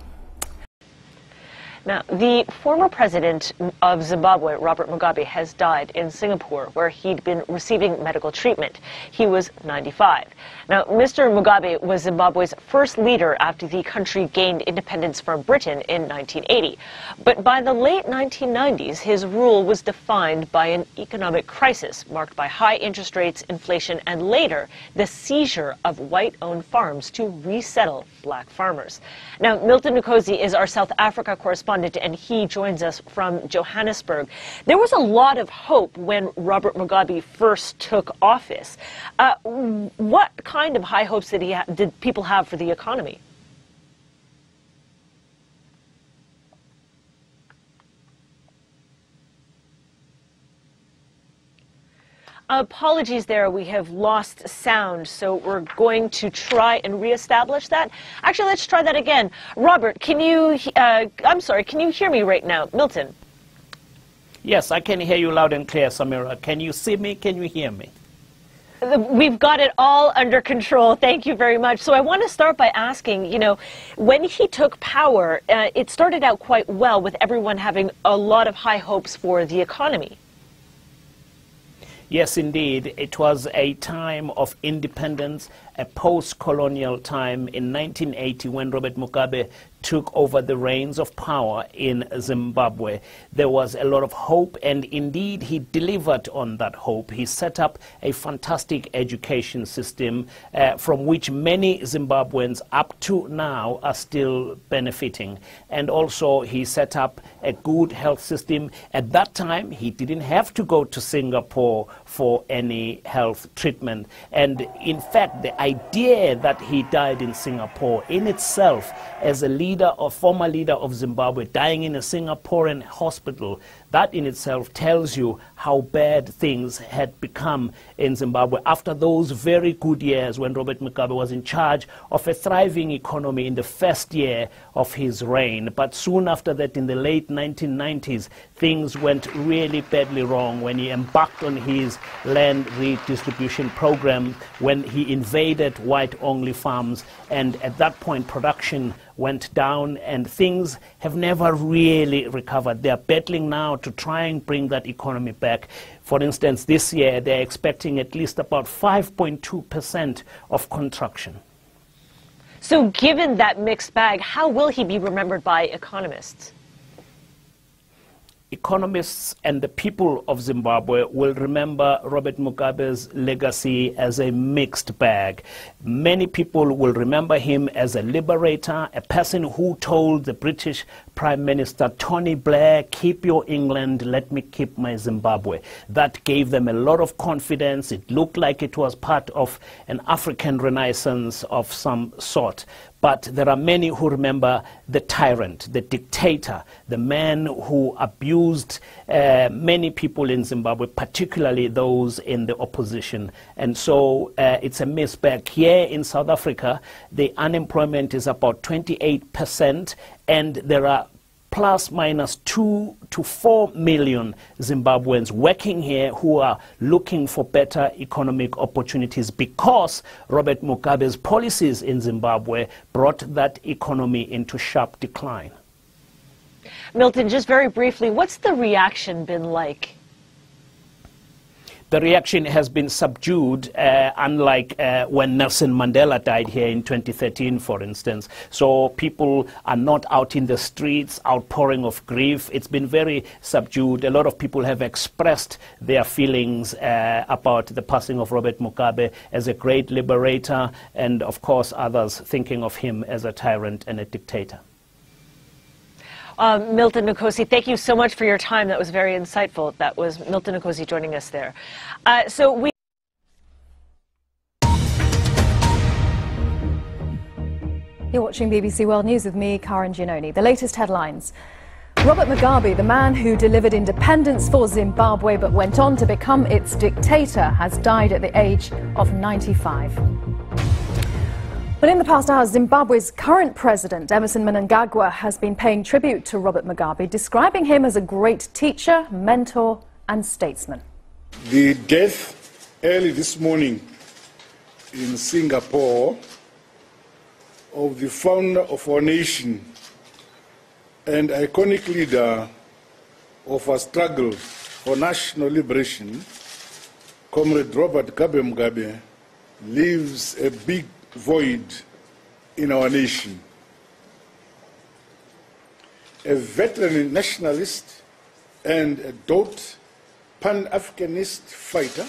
Now, the former president of Zimbabwe, Robert Mugabe, has died in Singapore, where he'd been receiving medical treatment. He was 95. Now, Mr. Mugabe was Zimbabwe's first leader after the country gained independence from Britain in 1980. But by the late 1990s, his rule was defined by an economic crisis marked by high interest rates, inflation, and later the seizure of white-owned farms to resettle black farmers. Now, Milton Nkosi is our South Africa correspondent, and he joins us from Johannesburg. There was a lot of hope when Robert Mugabe first took office. Uh, what kind of high hopes did, he did people have for the economy? Apologies there, we have lost sound, so we're going to try and reestablish that. Actually, let's try that again. Robert, can you, uh, I'm sorry, can you hear me right now? Milton. Yes, I can hear you loud and clear, Samira. Can you see me? Can you hear me? We've got it all under control. Thank you very much. So I want to start by asking, you know, when he took power, uh, it started out quite well with everyone having a lot of high hopes for the economy. Yes, indeed. It was a time of independence, a post colonial time in 1980 when Robert Mugabe took over the reins of power in Zimbabwe. There was a lot of hope, and indeed, he delivered on that hope. He set up a fantastic education system uh, from which many Zimbabweans up to now are still benefiting. And also, he set up a good health system. At that time, he didn't have to go to Singapore for any health treatment. And in fact, the idea that he died in Singapore in itself as a leader or former leader of Zimbabwe dying in a Singaporean hospital that in itself tells you how bad things had become in Zimbabwe after those very good years when Robert Mugabe was in charge of a thriving economy in the first year of his reign. But soon after that, in the late 1990s, things went really badly wrong when he embarked on his land redistribution program, when he invaded white only farms, and at that point, production went down and things have never really recovered. They are battling now to try and bring that economy back. For instance, this year they're expecting at least about 5.2% of contraction. So, given that mixed bag, how will he be remembered by economists? Economists and the people of Zimbabwe will remember Robert Mugabe's legacy as a mixed bag. Many people will remember him as a liberator, a person who told the British Prime Minister Tony Blair, keep your England, let me keep my Zimbabwe. That gave them a lot of confidence. It looked like it was part of an African renaissance of some sort. But there are many who remember the tyrant, the dictator, the man who abused uh, many people in Zimbabwe, particularly those in the opposition. And so uh, it's a mixed bag. Here in South Africa, the unemployment is about 28%, and there are plus minus two to four million Zimbabweans working here who are looking for better economic opportunities because Robert Mugabe's policies in Zimbabwe brought that economy into sharp decline. Milton, just very briefly, what's the reaction been like the reaction has been subdued, uh, unlike uh, when Nelson Mandela died here in 2013, for instance. So people are not out in the streets, outpouring of grief. It's been very subdued. A lot of people have expressed their feelings uh, about the passing of Robert Mugabe as a great liberator, and of course, others thinking of him as a tyrant and a dictator. Uh, Milton Nkosi, thank you so much for your time. That was very insightful. That was Milton Nkosi joining us there. Uh, so we. You're watching BBC World News with me, Karin Giannone. The latest headlines. Robert Mugabe, the man who delivered independence for Zimbabwe but went on to become its dictator, has died at the age of 95. But in the past hours, Zimbabwe's current president, Emmerson Mnangagwa, has been paying tribute to Robert Mugabe, describing him as a great teacher, mentor, and statesman. The death early this morning in Singapore of the founder of our nation and iconic leader of our struggle for national liberation, Comrade Robert Gabriel Mugabe, leaves a big void in our nation. A veteran nationalist and a dote pan-Africanist fighter,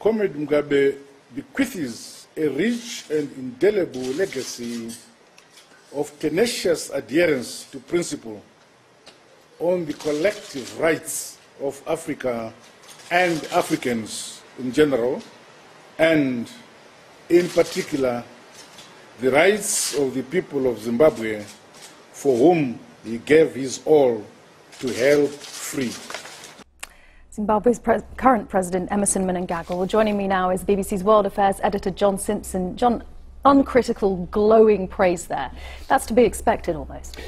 Comrade Mugabe bequeaths a rich and indelible legacy of tenacious adherence to principle on the collective rights of Africa and Africans in general, and in particular, the rights of the people of Zimbabwe for whom he gave his all to help free. Zimbabwe's pre current president, Emmerson Mnangagwa. Well, joining me now is BBC's World Affairs editor, John Simpson. John, uncritical, glowing praise there. That's to be expected almost.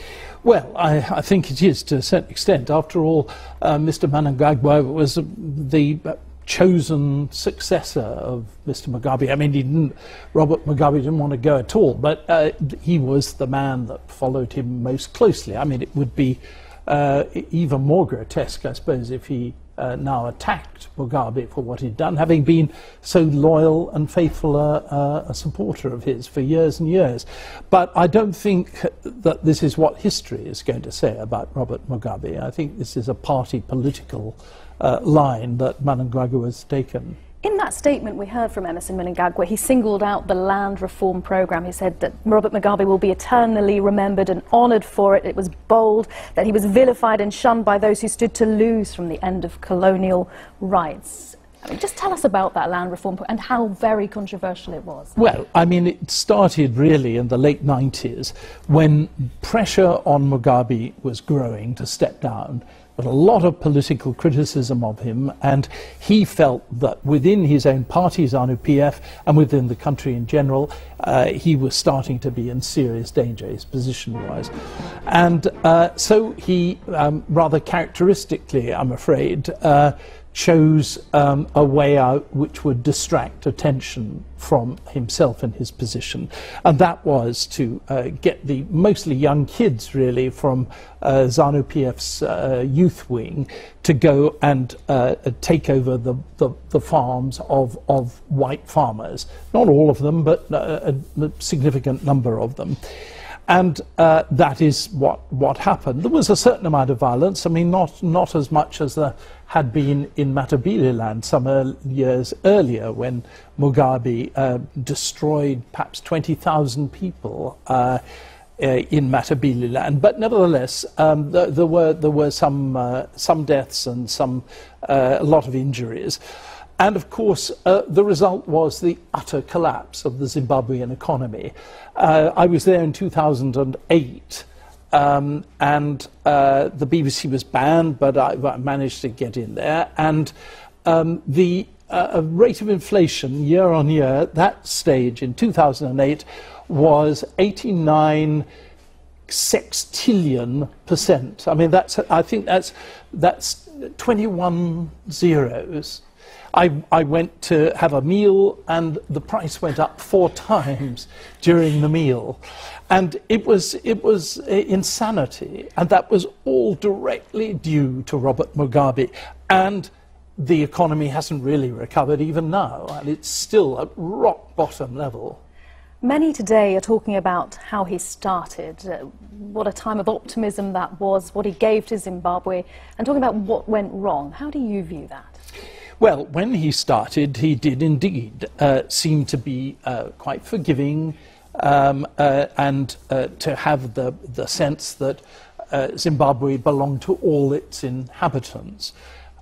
Well, I, I, think it is to a certain extent. After all, uh, Mr. Mnangagwa was the chosen successor of Mr. Mugabe. I mean, he didn't, Robert Mugabe didn't want to go at all, but uh, he was the man that followed him most closely. I mean, it would be uh, even more grotesque, I suppose, if he uh, now attacked Mugabe for what he'd done, having been so loyal and faithful a, a, a, supporter of his for years and years. But I don't think that this is what history is going to say about Robert Mugabe. I think this is a party political uh, line that Mnangagwa has taken. In that statement we heard from Emmerson Mnangagwa, he singled out the land reform program. He said that Robert Mugabe will be eternally remembered and honoured for it. It was bold, that he was vilified and shunned by those who stood to lose from the end of colonial rights. I mean, just tell us about that land reform and how very controversial it was. Well, I mean, it started really in the late 90s when pressure on Mugabe was growing to step down but a lot of political criticism of him, and he felt that within his own party, ZANU PF, and within the country in general, uh, he was starting to be in serious danger, his position wise. And uh, so he, um, rather characteristically, I'm afraid, uh, chose um, a way out which would distract attention from himself and his position. And that was to uh, get the mostly young kids, really, from uh, ZANU PF's uh, youth wing to go and uh, take over the, the, the, farms of, of white farmers. Not all of them, but uh, a, a significant number of them. And uh, that is what, what happened. There was a certain amount of violence. I mean, not, not as much as there had been in Matabeleland some years earlier when Mugabe uh, destroyed perhaps 20,000 people uh, uh in Matabeleland. But nevertheless, um, there, there, were, there were some, uh, some deaths and some, uh, a lot of injuries. And of course, uh, the result was the utter collapse of the Zimbabwean economy. Uh, I was there in 2008, um, and uh, the BBC was banned, but I, I, managed to get in there. And um, the uh, rate of inflation year on year at that stage in 2008 was 89 sextillion percent. I mean, that's, I think that's, that's 21 zeros. I, I went to have a meal and the price went up four times during the meal. And it was, it was insanity. And that was all directly due to Robert Mugabe. And the economy hasn't really recovered even now. And it's still at rock bottom level. Many today are talking about how he started, uh, what a time of optimism that was, what he gave to Zimbabwe, and talking about what went wrong. How do you view that? Well, when he started, he did indeed uh, seem to be uh, quite forgiving um, uh, and uh, to have the, the sense that uh, Zimbabwe belonged to all its inhabitants.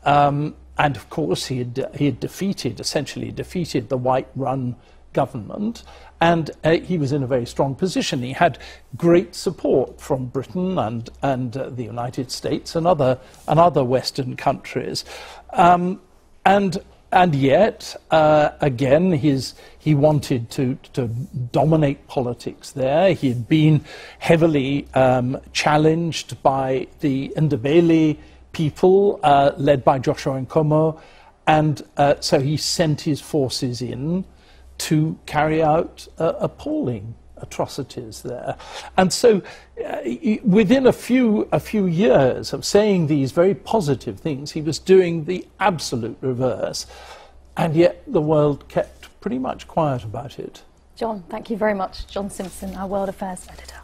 Um, and of course, he had, he had defeated, essentially defeated the white run government, and uh, he was in a very strong position. He had great support from Britain and, and uh, the United States and other, and other Western countries. Um, and, and yet, uh, again, his, he wanted to, to dominate politics there. He had been heavily um, challenged by the Ndebele people, uh, led by Joshua Nkomo, and uh, so he sent his forces in to carry out uh, appalling atrocities there. And so, uh, within a few, a few years of saying these very positive things, he was doing the absolute reverse. And yet, the world kept pretty much quiet about it. John, thank you very much. John Simpson, our World Affairs editor.